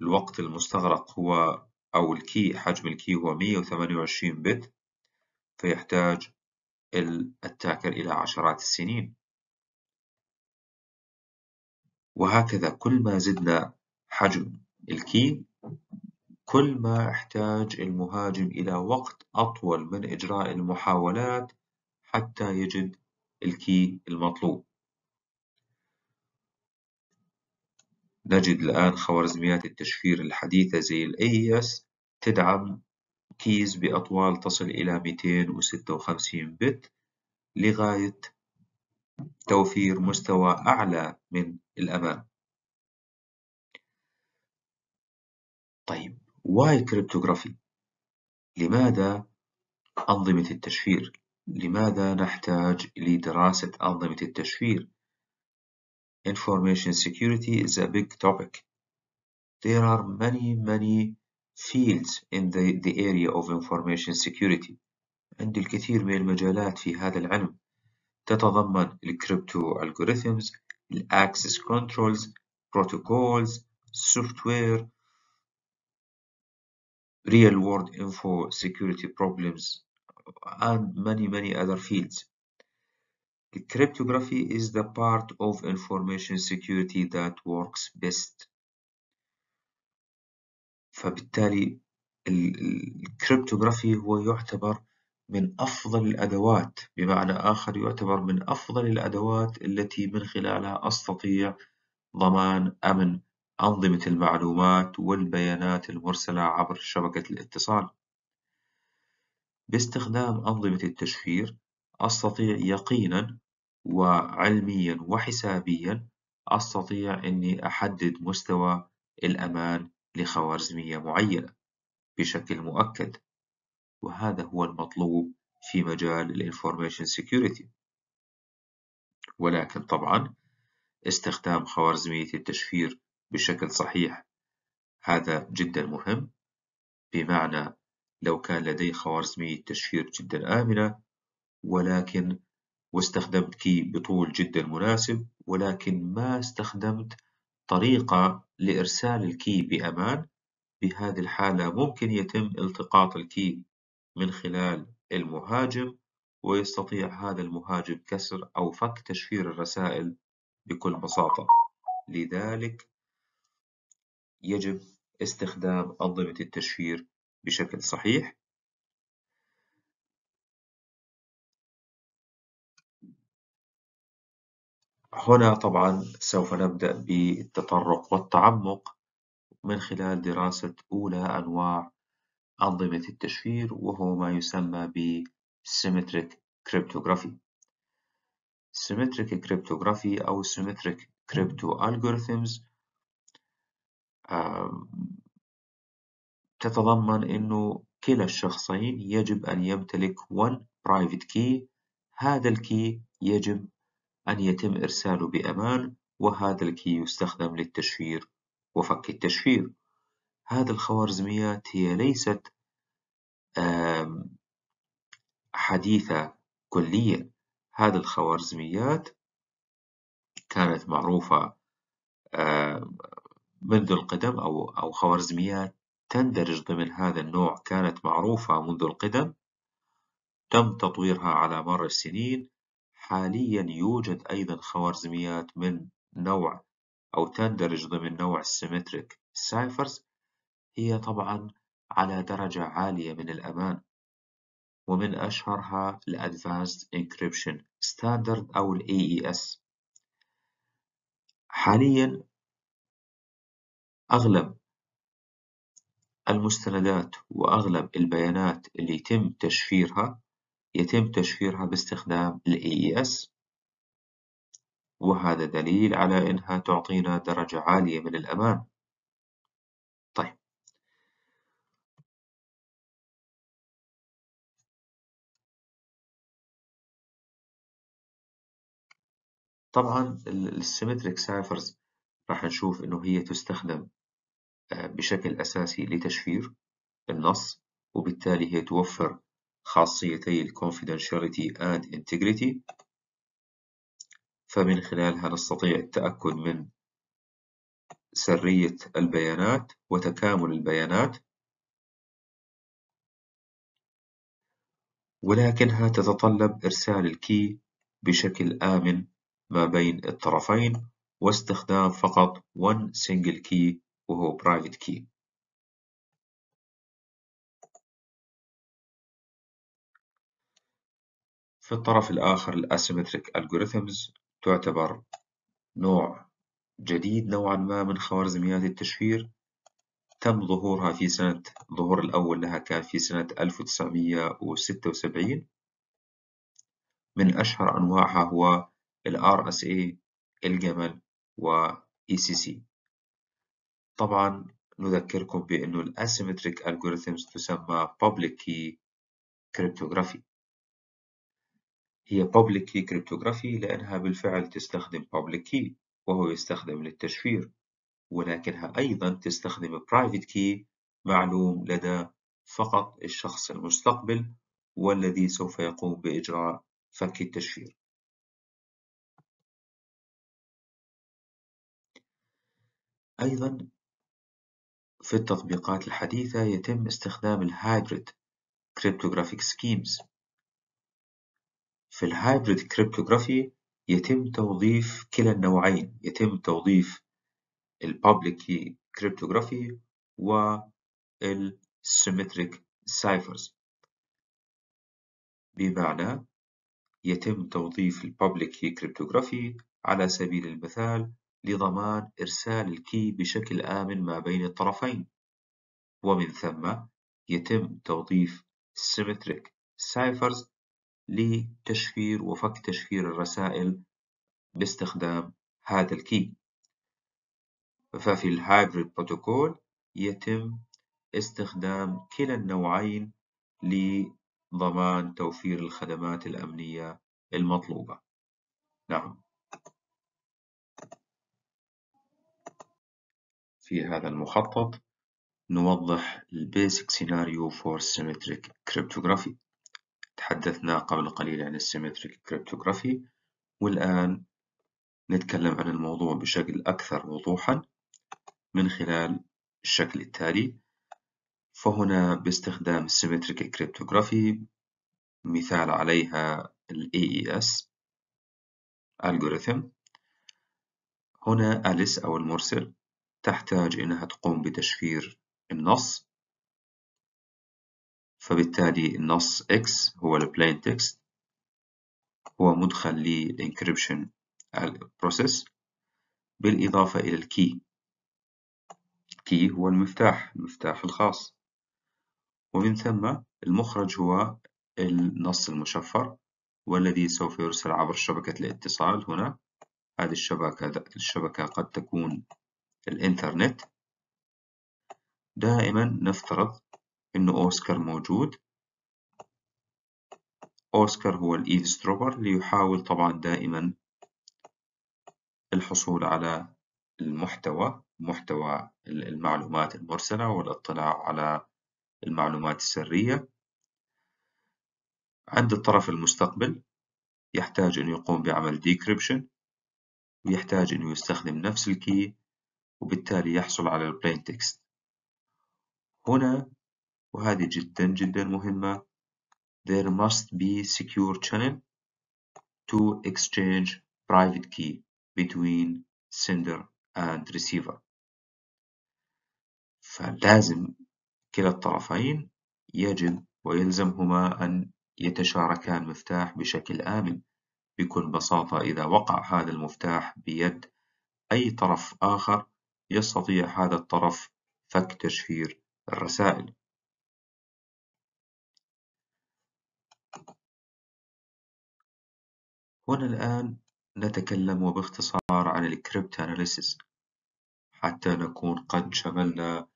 الوقت المستغرق هو أو ال key حجم ال key هو 128 bit فيحتاج التاكر إلى عشرات السنين. وهكذا كل ما زدنا حجم الكي كل ما احتاج المهاجم إلى وقت أطول من إجراء المحاولات حتى يجد الكي المطلوب. نجد الآن خوارزميات التشفير الحديثة زي ال AES تدعم keys بأطوال تصل إلى 256 bit لغاية توفير مستوى أعلى من الأمان. طيب why cryptography لماذا أنظمة التشفير؟ لماذا نحتاج لدراسة أنظمة التشفير؟ Information security is a big topic. There are many many fields in the, the area of information security. عندي الكثير من المجالات في هذا العلم تتضمن الكريبتو algorithms, access controls, protocols, software, real world info security problems, and many, many other fields. Cryptography is the part of information security that works best. فبالتالي الكريبتوغرافي هو يعتبر من أفضل الأدوات بمعنى آخر يعتبر من أفضل الأدوات التي من خلالها أستطيع ضمان أمن أنظمة المعلومات والبيانات المرسلة عبر شبكة الاتصال. باستخدام أنظمة التشفير أستطيع يقينا وعلميا وحسابيا أستطيع أني أحدد مستوى الأمان لخوارزمية معينة بشكل مؤكد وهذا هو المطلوب في مجال ال information security. ولكن طبعا استخدام خوارزمية التشفير بشكل صحيح هذا جدا مهم. بمعنى لو كان لدي خوارزمية تشفير جدا آمنة ولكن واستخدمت key بطول جدا مناسب ولكن ما استخدمت طريقة لإرسال ال key بأمان. بهذه الحالة ممكن يتم التقاط ال key من خلال المهاجم ويستطيع هذا المهاجم كسر أو فك تشفير الرسائل بكل بساطة. لذلك يجب استخدام أنظمة التشفير بشكل صحيح. هنا طبعا سوف نبدأ بالتطرق والتعمق من خلال دراسة أولى أنواع أنظمة التشفير وهو ما يسمى ب Symmetric Cryptography Symmetric Cryptography أو Symmetric Crypto Algorithms تتضمن أنه كلا الشخصين يجب أن يمتلك one private key. هذا ال key يجب أن يتم إرساله بأمان وهذا ال key يستخدم للتشفير. وفك التشفير. هذه الخوارزميات هي ليست حديثة كليا هذه الخوارزميات كانت معروفة منذ القدم أو أو خوارزميات تندرج ضمن هذا النوع كانت معروفة منذ القدم. تم تطويرها على مر السنين. حاليا يوجد أيضا خوارزميات من نوع أو تندرج ضمن نوع ال symmetric ciphers هي طبعا على درجة عالية من الأمان ومن أشهرها ال Advanced Encryption Standard أو ال AES حاليا أغلب المستندات وأغلب البيانات اللي يتم تشفيرها يتم تشفيرها باستخدام ال AES وهذا دليل على إنها تعطينا درجة عالية من الأمان. طيب. طبعا ال symmetric ciphers راح نشوف إنه هي تستخدم آه، بشكل أساسي لتشفير النص وبالتالي هي توفر خاصيتي ال confidentiality and integrity. فمن خلالها نستطيع التأكد من سرية البيانات وتكامل البيانات. ولكنها تتطلب إرسال الكي بشكل آمن ما بين الطرفين واستخدام فقط one single key وهو private key. في الطرف الآخر ال Asymmetric Algorithms تعتبر نوع جديد نوعا ما من خوارزميات التشفير تم ظهورها في سنة ظهور الأول لها كان في سنة 1976 من أشهر أنواعها هو ال RSA الجمل و ECC طبعا نذكركم بأنه ال Asymmetric Algorithms تسمى Public Key Cryptography. هي Public Key Cryptography لأنها بالفعل تستخدم Public Key وهو يستخدم للتشفير ولكنها أيضا تستخدم Private Key معلوم لدى فقط الشخص المستقبل والذي سوف يقوم بإجراء فك التشفير. أيضا في التطبيقات الحديثة يتم استخدام ال hybrid Cryptographic Schemes في ال hybrid cryptography يتم توظيف كلا النوعين يتم توظيف ال public cryptography وال symmetric ciphers بمعنى يتم توظيف ال public cryptography على سبيل المثال لضمان إرسال ال key بشكل آمن ما بين الطرفين. ومن ثم يتم توظيف symmetric ciphers لتشفير وفك تشفير الرسائل باستخدام هذا ال key. ففي ال hybrid protocol يتم استخدام كلا النوعين لضمان توفير الخدمات الأمنية المطلوبة. نعم. في هذا المخطط نوضح ال basic scenario for symmetric cryptography تحدثنا قبل قليل عن ال symmetric cryptography والآن نتكلم عن الموضوع بشكل أكثر وضوحا من خلال الشكل التالي. فهنا باستخدام ال symmetric cryptography مثال عليها ال AES algorithm. هنا أليس أو المرسل تحتاج إنها تقوم بتشفير النص فبالتالي النص X هو ال plain text هو مدخل لل encryption process بالإضافة إلى ال key ال key هو المفتاح المفتاح الخاص. ومن ثم المخرج هو النص المشفر والذي سوف يرسل عبر شبكة الاتصال هنا. هذه الشبكة الشبكة قد تكون الإنترنت. دائما نفترض إنه أوسكار موجود. أوسكار هو الإيفستروبر ليحاول طبعا دائما الحصول على المحتوى محتوى المعلومات المرسلة والاطلاع على المعلومات السرية. عند الطرف المستقبل يحتاج أن يقوم بعمل decryption ويحتاج أنه يستخدم نفس الكي وبالتالي يحصل على البلين تكست هنا وهذه جدا جدا مهمة. There must be secure channel to exchange private key between sender and receiver. فلازم كلا الطرفين يجب ويلزمهما أن يتشاركان مفتاح بشكل آمن. بكل بساطة إذا وقع هذا المفتاح بيد أي طرف آخر يستطيع هذا الطرف فك تشفير الرسائل. هنا الآن نتكلم وباختصار عن الكريبت أناليسيس حتى نكون قد شملنا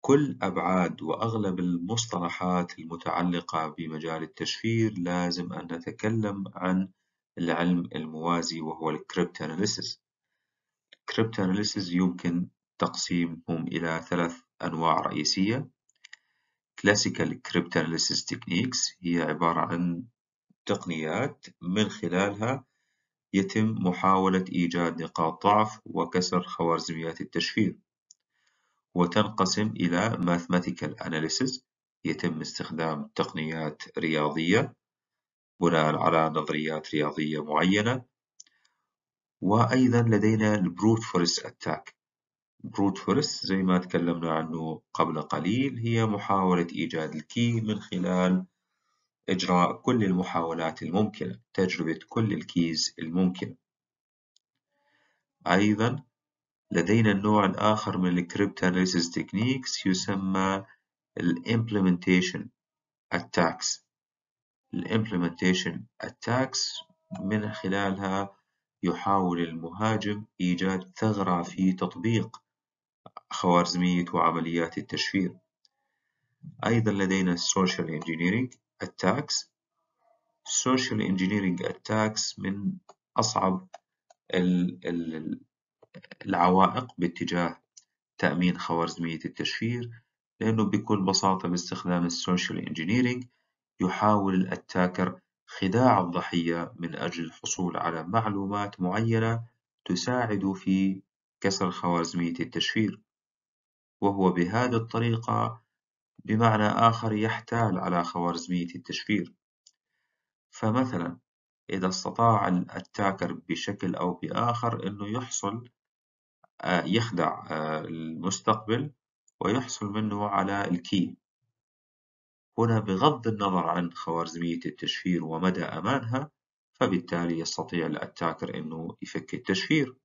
كل أبعاد وأغلب المصطلحات المتعلقة بمجال التشفير لازم أن نتكلم عن العلم الموازي وهو الكريبت أناليسيس الكريبت أناليسيس يمكن تقسيمهم إلى ثلاث أنواع رئيسية. Classical Cryptanalysis Techniques هي عبارة عن تقنيات من خلالها يتم محاولة إيجاد نقاط ضعف وكسر خوارزميات التشفير. وتنقسم إلى Mathematical Analysis يتم استخدام تقنيات رياضية بناء على نظريات رياضية معينة. وأيضا لدينا ال brute force attack. brute force زي ما تكلمنا عنه قبل قليل هي محاولة إيجاد ال key من خلال إجراء كل المحاولات الممكنة تجربة كل ال keys الممكنة. أيضا لدينا النوع الآخر من ال cryptanalysis techniques يسمى ال implementation attacks. ال implementation attacks من خلالها يحاول المهاجم إيجاد ثغرة في تطبيق خوارزمية وعمليات التشفير. أيضا لدينا ال social engineering attacks. Social engineering attacks من أصعب العوائق باتجاه تأمين خوارزمية التشفير لأنه بكل بساطة باستخدام ال social engineering يحاول ال attacker خداع الضحية من أجل الحصول على معلومات معينة تساعد في كسر خوارزمية التشفير. وهو بهذه الطريقة بمعنى آخر يحتال على خوارزمية التشفير. فمثلا إذا استطاع الأتاكر بشكل أو بآخر أنه يحصل آه، يخدع آه، المستقبل ويحصل منه على الكي هنا بغض النظر عن خوارزمية التشفير ومدى أمانها فبالتالي يستطيع الأتاكر أنه يفك التشفير.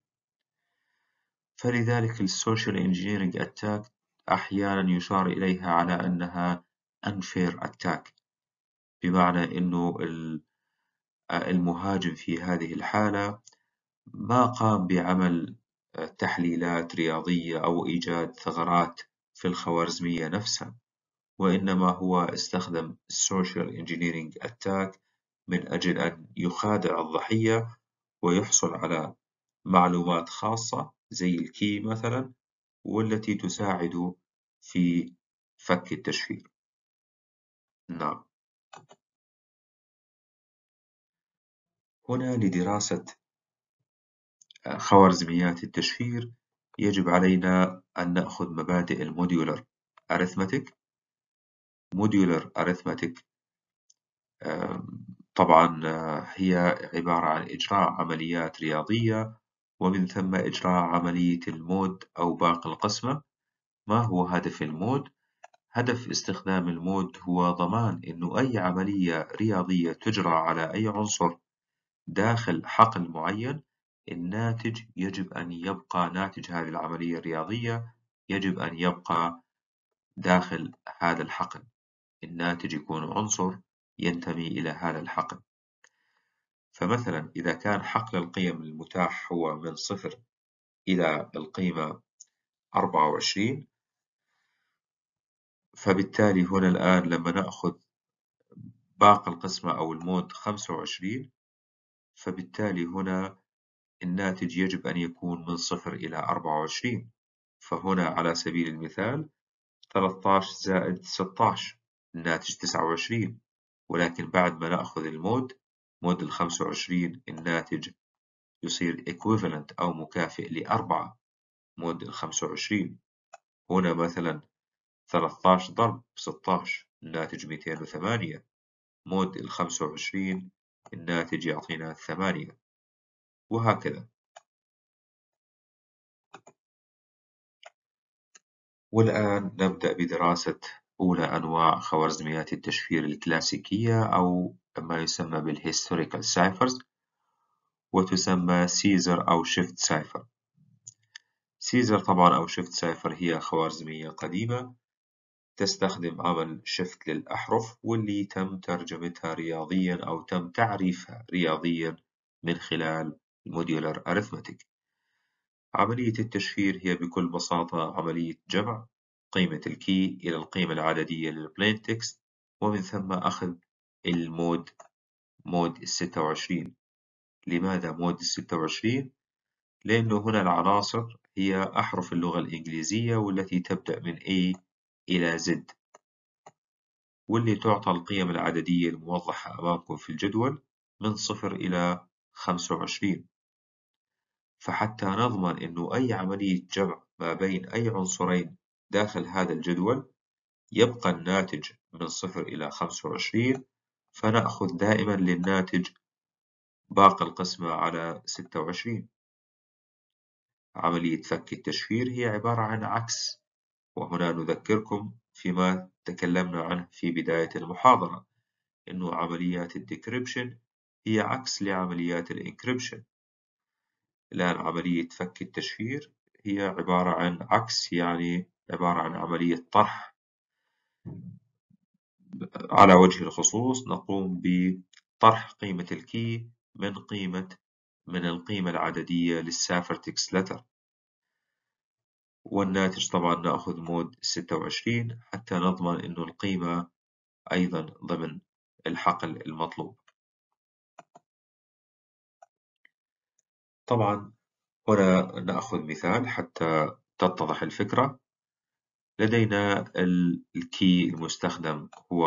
فلذلك ال social engineering attack أحيانا يشار إليها على أنها unfair attack بمعنى أنه المهاجم في هذه الحالة ما قام بعمل تحليلات رياضية أو إيجاد ثغرات في الخوارزمية نفسها وإنما هو استخدم ال social engineering attack من أجل أن يخادع الضحية ويحصل على معلومات خاصة زي ال key مثلا والتي تساعد في فك التشفير. نعم. هنا لدراسة خوارزميات التشفير يجب علينا أن نأخذ مبادئ ال modular arithmetic modular arithmetic طبعا هي عبارة عن إجراء عمليات رياضية ومن ثم إجراء عملية ال mod أو باقي القسمة. ما هو هدف ال mod؟ هدف استخدام ال mod هو ضمان إنه أي عملية رياضية تجرى على أي عنصر. داخل حقل معين الناتج يجب أن يبقى ناتج هذه العملية الرياضية يجب أن يبقى داخل هذا الحقل الناتج يكون عنصر ينتمي إلى هذا الحقل فمثلا إذا كان حقل القيم المتاح هو من صفر إلى القيمة 24 فبالتالي هنا الآن لما نأخذ باقي القسمة أو المود 25 فبالتالي هنا الناتج يجب أن يكون من صفر إلى 24 فهنا على سبيل المثال 13 زائد 16 الناتج 29 ولكن بعد ما نأخذ ال mod mod ال 25 الناتج يصير equivalent أو مكافئ لأربعة mod ال 25 هنا مثلا 13 ضرب 16 الناتج 208 mod ال 25 الناتج يعطينا 8 وهكذا. والآن نبدأ بدراسة أولى أنواع خوارزميات التشفير الكلاسيكية أو ما يسمى بال historical ciphers وتسمى Caesar أو shift cipher Caesar طبعا أو shift cipher هي خوارزمية قديمة. تستخدم عمل shift للأحرف واللي تم ترجمتها رياضيا أو تم تعريفها رياضيا من خلال ال modular arithmetic عملية التشفير هي بكل بساطة عملية جمع قيمة ال key إلى القيمة العددية لل plain text ومن ثم أخذ ال mod mod الستة وعشرين لماذا mod الستة وعشرين؟ لأنه هنا العناصر هي أحرف اللغة الإنجليزية والتي تبدأ من A إلى Z واللي تعطى القيم العددية الموضحة أمامكم في الجدول من صفر إلى خمسة وعشرين. فحتى نضمن أنه أي عملية جمع ما بين أي عنصرين داخل هذا الجدول يبقى الناتج من صفر إلى خمسة وعشرين فنأخذ دائما للناتج باقي القسمة على ستة وعشرين. عملية فك التشفير هي عبارة عن عكس. وهنا نذكركم فيما تكلمنا عنه في بداية المحاضرة إنه عمليات ال decryption هي عكس لعمليات الإنكريبشن. الآن عملية فك التشفير هي عبارة عن عكس يعني عبارة عن عملية طرح. على وجه الخصوص نقوم بطرح قيمة ال key من قيمة من القيمة العددية لل ciphertext letter. والناتج طبعا نأخذ mod 26 حتى نضمن أنه القيمة أيضا ضمن الحقل المطلوب. طبعا هنا نأخذ مثال حتى تتضح الفكرة. لدينا الكي المستخدم هو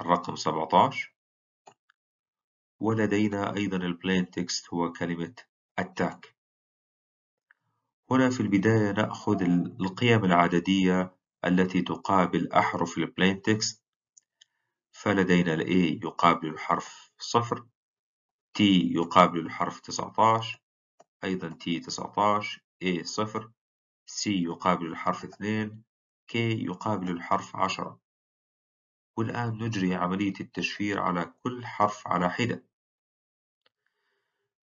الرقم 17 ولدينا أيضا البلين تكست هو كلمة attack. هنا في البداية نأخذ القيم العددية التي تقابل أحرف البلين تكست فلدينا ال A يقابل الحرف صفر T يقابل الحرف 19 أيضا T 19 A صفر C يقابل الحرف 2 K يقابل الحرف 10 والآن نجري عملية التشفير على كل حرف على حدة.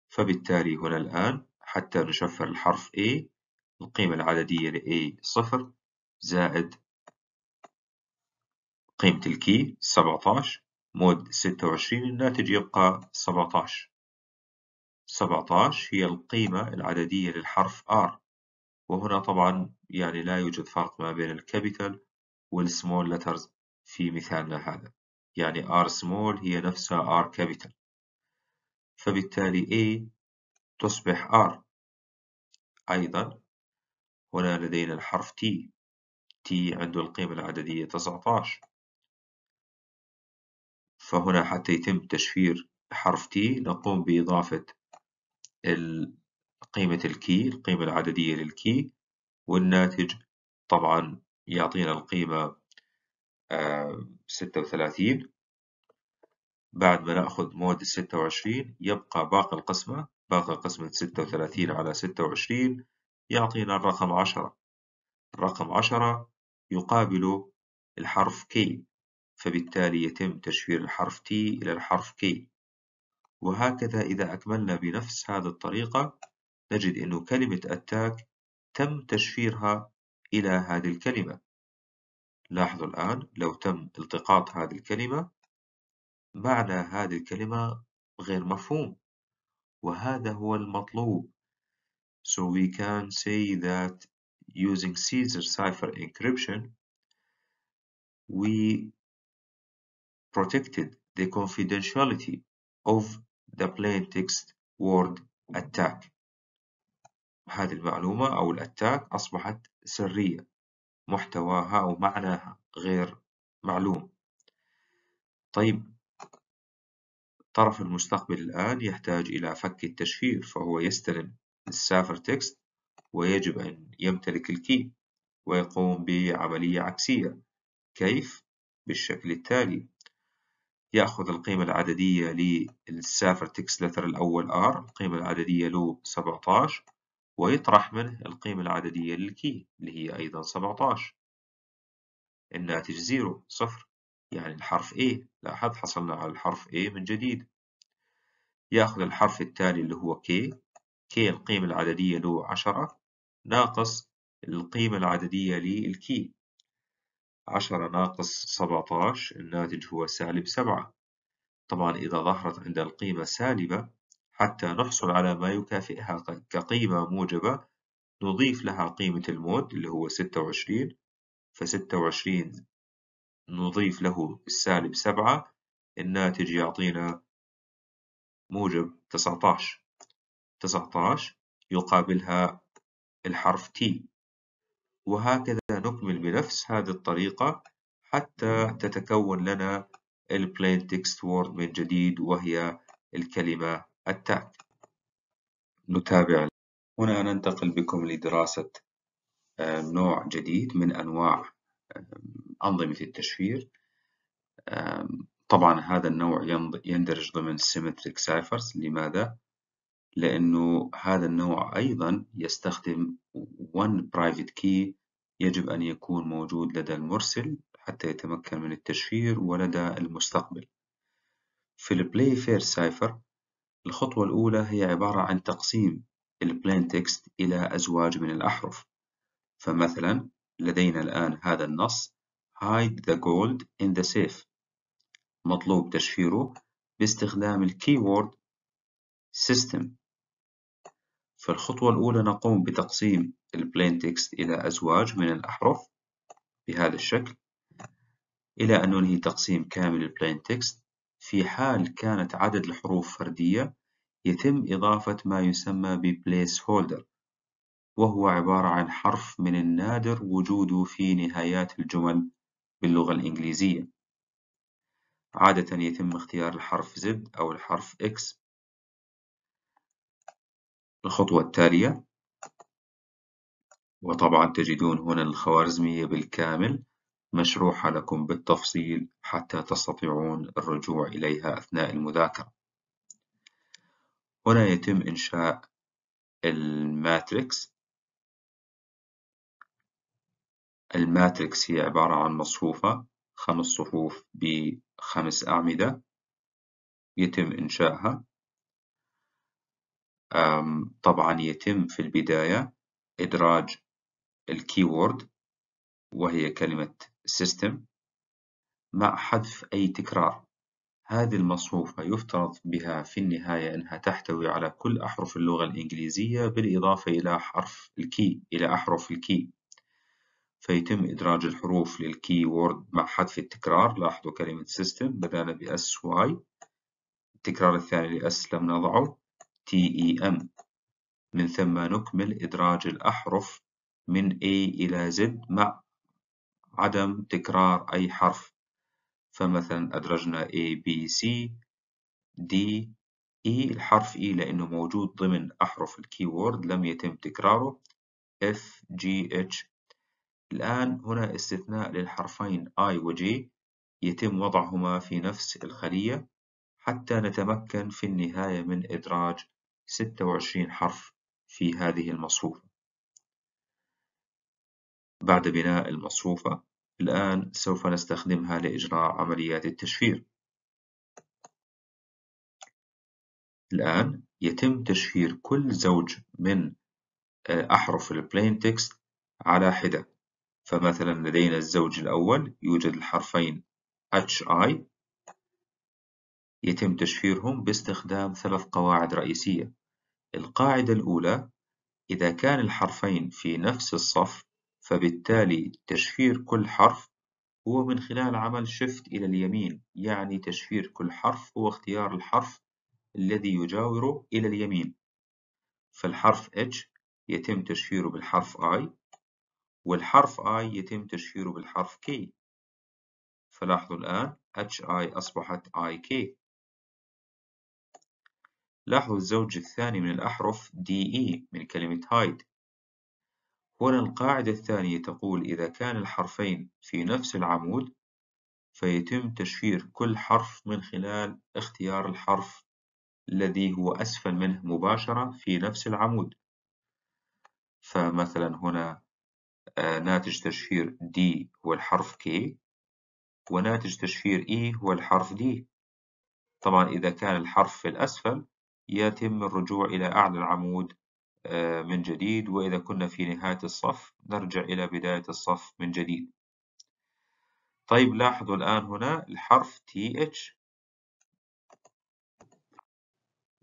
فبالتالي هنا الآن حتى نشفر الحرف A القيمة العددية ل A صفر زائد قيمة ال key 17 mod 26 الناتج يبقى 17 17 هي القيمة العددية للحرف R. وهنا طبعا يعني لا يوجد فرق ما بين ال capital وال small letters في مثالنا هذا. يعني R small هي نفسها R capital. فبالتالي A تصبح R. أيضا هنا لدينا الحرف T. T عنده القيمة العددية 19 فهنا حتى يتم تشفير حرف T نقوم بإضافة قيمة الكي القيمة العددية للكي والناتج طبعا يعطينا القيمة ستة وثلاثين. بعد ما نأخذ مود الستة وعشرين يبقى باقي القسمة باقي قسمة ستة وثلاثين على ستة وعشرين يعطينا الرقم عشرة. الرقم عشرة يقابل الحرف K فبالتالي يتم تشفير الحرف T إلى الحرف K. وهكذا إذا أكملنا بنفس هذه الطريقة نجد أن كلمة attack تم تشفيرها إلى هذه الكلمة. لاحظوا الآن لو تم التقاط هذه الكلمة معنى هذه الكلمة غير مفهوم. وهذا هو المطلوب so we can say that using Caesar cipher encryption we protected the confidentiality of the plain text word attack هذه المعلومة أو ال attack أصبحت سرية محتواها أو معناها غير معلوم طيب طرف المستقبل الآن يحتاج إلى فك التشفير فهو يستلم ال cipher text ويجب أن يمتلك ال key ويقوم بعملية عكسية كيف؟ بالشكل التالي يأخذ القيمة العددية لل cipher text letter الأول R القيمة العددية له 17 ويطرح منه القيمة العددية لل key اللي هي أيضا 17 الناتج zero صفر يعني الحرف A لاحظ حصلنا على الحرف A من جديد. يأخذ الحرف التالي اللي هو K. K القيمة العددية له 10 ناقص القيمة العددية لل key 10 ناقص 17 الناتج هو سالب 7 طبعا إذا ظهرت عند القيمة سالبة حتى نحصل على ما يكافئها كقيمة موجبة نضيف لها قيمة المود اللي هو 26 ف26 نضيف له السالب 7 الناتج يعطينا موجب 19 19 يقابلها الحرف T. وهكذا نكمل بنفس هذه الطريقة حتى تتكون لنا ال plain text word من جديد وهي الكلمة التاج نتابع. هنا ننتقل بكم لدراسة آه، نوع جديد من أنواع أنظمة التشفير. طبعا هذا النوع يندرج ضمن Symmetric Ciphers. لماذا؟ لأنه هذا النوع أيضا يستخدم one private key يجب أن يكون موجود لدى المرسل حتى يتمكن من التشفير ولدى المستقبل. في ال Playfair cipher الخطوة الأولى هي عبارة عن تقسيم ال plain text إلى أزواج من الأحرف. فمثلا لدينا الآن هذا النص. Hide the gold in the safe. مطلوب تشفيره باستخدام ال keyword system. في الخطوة الأولى نقوم بتقسيم ال plain text إلى أزواج من الأحرف بهذا الشكل. إلى أن ننهي تقسيم كامل ال plain text في حال كانت عدد الحروف فردية يتم إضافة ما يسمى ب place holder وهو عبارة عن حرف من النادر وجوده في نهايات الجمل باللغة الإنجليزية. عادة يتم اختيار الحرف Z أو الحرف X. الخطوة التالية. وطبعا تجدون هنا الخوارزمية بالكامل مشروحة لكم بالتفصيل حتى تستطيعون الرجوع إليها أثناء المذاكرة. هنا يتم إنشاء الماتريكس ال matrix هي عبارة عن مصفوفة خمس صفوف بخمس أعمدة يتم إنشائها. طبعا يتم في البداية إدراج ال keyword وهي كلمة system مع حذف أي تكرار. هذه المصفوفة يفترض بها في النهاية أنها تحتوي على كل أحرف اللغة الإنجليزية بالإضافة إلى حرف ال key إلى أحرف ال key. فيتم إدراج الحروف لل keyword مع حذف التكرار. لاحظوا كلمة system بدأنا ب SY التكرار الثاني ل S لم نضعه. TEM من ثم نكمل إدراج الأحرف من A إلى Z مع عدم تكرار أي حرف. فمثلا أدرجنا A B C D E. الحرف E لأنه موجود ضمن أحرف ال keyword لم يتم تكراره. F G H الآن هنا استثناء للحرفين I و J يتم وضعهما في نفس الخلية حتى نتمكن في النهاية من إدراج 26 حرف في هذه المصفوفة. بعد بناء المصفوفة الآن سوف نستخدمها لإجراء عمليات التشفير. الآن يتم تشفير كل زوج من آه، أحرف ال plaintext على حدة. فمثلا لدينا الزوج الأول يوجد الحرفين HI يتم تشفيرهم باستخدام ثلاث قواعد رئيسية. القاعدة الأولى إذا كان الحرفين في نفس الصف فبالتالي تشفير كل حرف هو من خلال عمل shift إلى اليمين يعني تشفير كل حرف هو اختيار الحرف الذي يجاوره إلى اليمين. فالحرف H يتم تشفيره بالحرف I والحرف I يتم تشفيره بالحرف K. فلاحظوا الآن HI أصبحت IK لاحظوا الزوج الثاني من الأحرف DE من كلمة hide. هنا القاعدة الثانية تقول إذا كان الحرفين في نفس العمود فيتم تشفير كل حرف من خلال اختيار الحرف الذي هو أسفل منه مباشرة في نفس العمود. فمثلا هنا ناتج تشفير D هو الحرف K وناتج تشفير E هو الحرف D. طبعا إذا كان الحرف في الأسفل يتم الرجوع إلى أعلى العمود آه، من جديد وإذا كنا في نهاية الصف نرجع إلى بداية الصف من جديد. طيب لاحظوا الآن هنا الحرف TH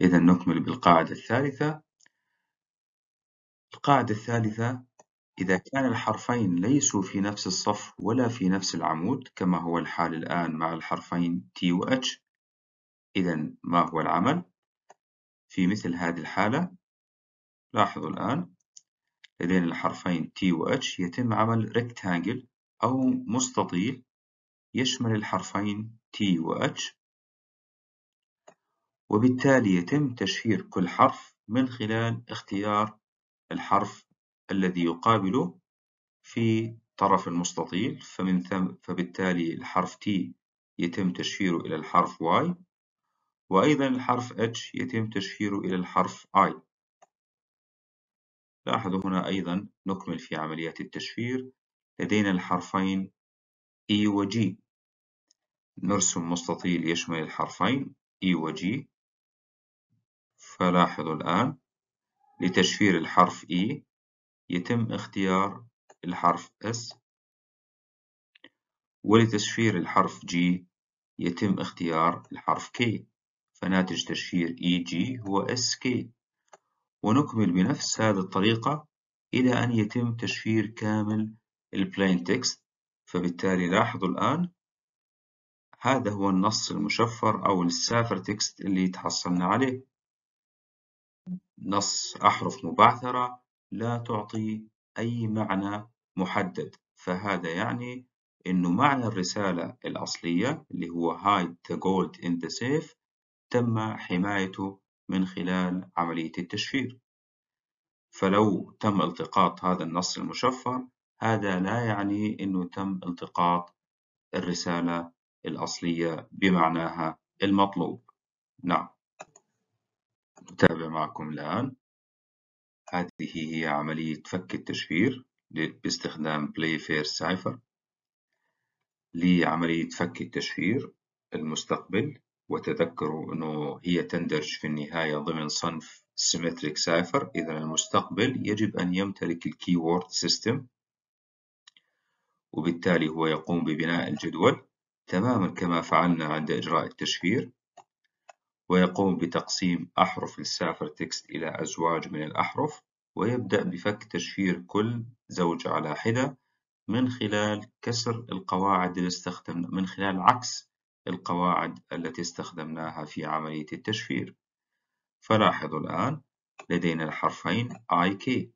إذا نكمل بالقاعدة الثالثة. القاعدة الثالثة إذا كان الحرفين ليسوا في نفس الصف ولا في نفس العمود كما هو الحال الآن مع الحرفين T و H إذا ما هو العمل؟ في مثل هذه الحالة لاحظوا الآن لدينا الحرفين T و H يتم عمل rectangle أو مستطيل يشمل الحرفين T و H وبالتالي يتم تشفير كل حرف من خلال اختيار الحرف الذي يقابله في طرف المستطيل فمن ثم فبالتالي الحرف T يتم تشفيره إلى الحرف Y وأيضا الحرف H يتم تشفيره إلى الحرف I. لاحظوا هنا أيضا نكمل في عمليات التشفير. لدينا الحرفين E و G. نرسم مستطيل يشمل الحرفين E و G. فلاحظوا الآن لتشفير الحرف E يتم اختيار الحرف S. ولتشفير الحرف G يتم اختيار الحرف K. فناتج تشفير EG هو SK ونكمل بنفس هذه الطريقة إلى أن يتم تشفير كامل ال plaintext فبالتالي لاحظوا الآن هذا هو النص المشفر أو ال ciphertext اللي تحصلنا عليه. نص أحرف مبعثرة لا تعطي أي معنى محدد. فهذا يعني إنه معنى الرسالة الأصلية اللي هو hide the gold in the safe تم حمايته من خلال عملية التشفير. فلو تم التقاط هذا النص المشفر هذا لا يعني أنه تم التقاط الرسالة الأصلية بمعناها المطلوب. نعم. نتابع معكم الآن. هذه هي عملية فك التشفير باستخدام Playfair Cipher لعملية فك التشفير المستقبل. وتذكروا أنه هي تندرج في النهاية ضمن صنف Symmetric Cipher إذا المستقبل يجب أن يمتلك ال keyword system وبالتالي هو يقوم ببناء الجدول تماما كما فعلنا عند إجراء التشفير. ويقوم بتقسيم أحرف ال ciphertext إلى أزواج من الأحرف ويبدأ بفك تشفير كل زوج على حدة من خلال كسر القواعد اللي استخدم من خلال عكس القواعد التي استخدمناها في عملية التشفير. فلاحظوا الآن لدينا الحرفين IK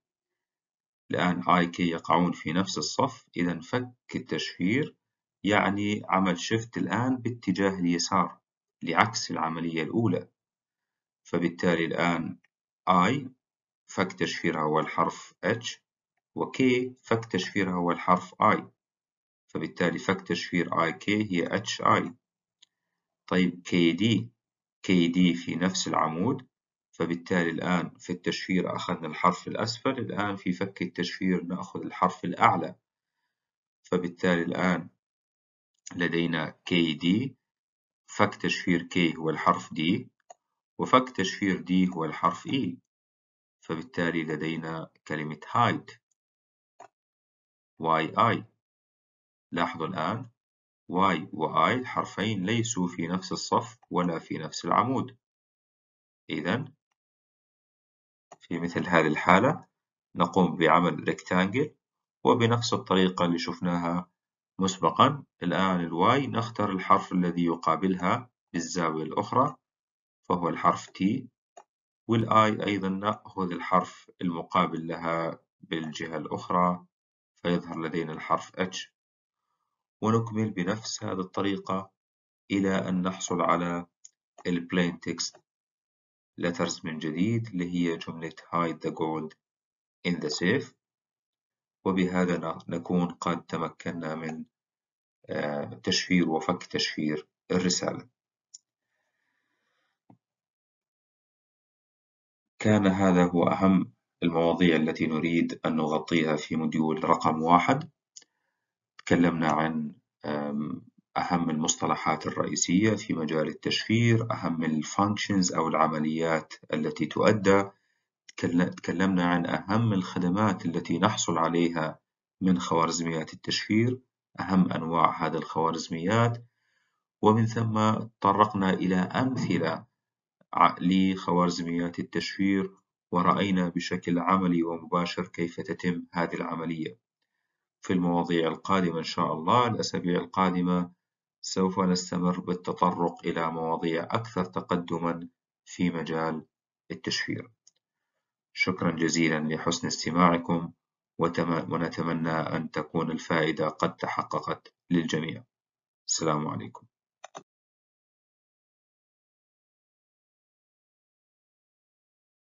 الآن IK يقعون في نفس الصف إذا فك التشفير يعني عمل شيفت الآن باتجاه اليسار. لعكس العملية الأولى. فبالتالي الآن I فك تشفيرها هو الحرف H و K فك تشفيرها هو الحرف I. فبالتالي فك تشفير IK هي HI طيب KD KD في نفس العمود. فبالتالي الآن في التشفير أخذنا الحرف الأسفل الآن في فك التشفير نأخذ الحرف الأعلى. فبالتالي الآن لدينا KD فك تشفير K هو الحرف D وفك تشفير D هو الحرف E فبالتالي لدينا كلمة hide YI لاحظوا الآن Y و I الحرفين ليسوا في نفس الصف ولا في نفس العمود. إذا في مثل هذه الحالة نقوم بعمل rectangle وبنفس الطريقة اللي شفناها مسبقا الآن ال Y نختار الحرف الذي يقابلها بالزاوية الأخرى فهو الحرف T والآي أيضا نأخذ الحرف المقابل لها بالجهة الأخرى فيظهر لدينا الحرف H. ونكمل بنفس هذه الطريقة إلى أن نحصل على البلين تكست letters من جديد اللي هي جملة hide the gold in the safe. وبهذا نكون قد تمكنا من آه، تشفير وفك تشفير الرسالة. كان هذا هو أهم المواضيع التي نريد أن نغطيها في module رقم واحد. تكلمنا عن أهم المصطلحات الرئيسية في مجال التشفير أهم ال functions أو العمليات التي تؤدى تكلمنا عن أهم الخدمات التي نحصل عليها من خوارزميات التشفير أهم أنواع هذه الخوارزميات ومن ثم تطرقنا إلى أمثلة لخوارزميات التشفير ورأينا بشكل عملي ومباشر كيف تتم هذه العملية في المواضيع القادمة إن شاء الله الأسابيع القادمة سوف نستمر بالتطرق إلى مواضيع أكثر تقدمًا في مجال التشفير. شكرًا جزيلًا لحسن استماعكم ونتمنى أن تكون الفائدة قد تحققت للجميع. السلام عليكم.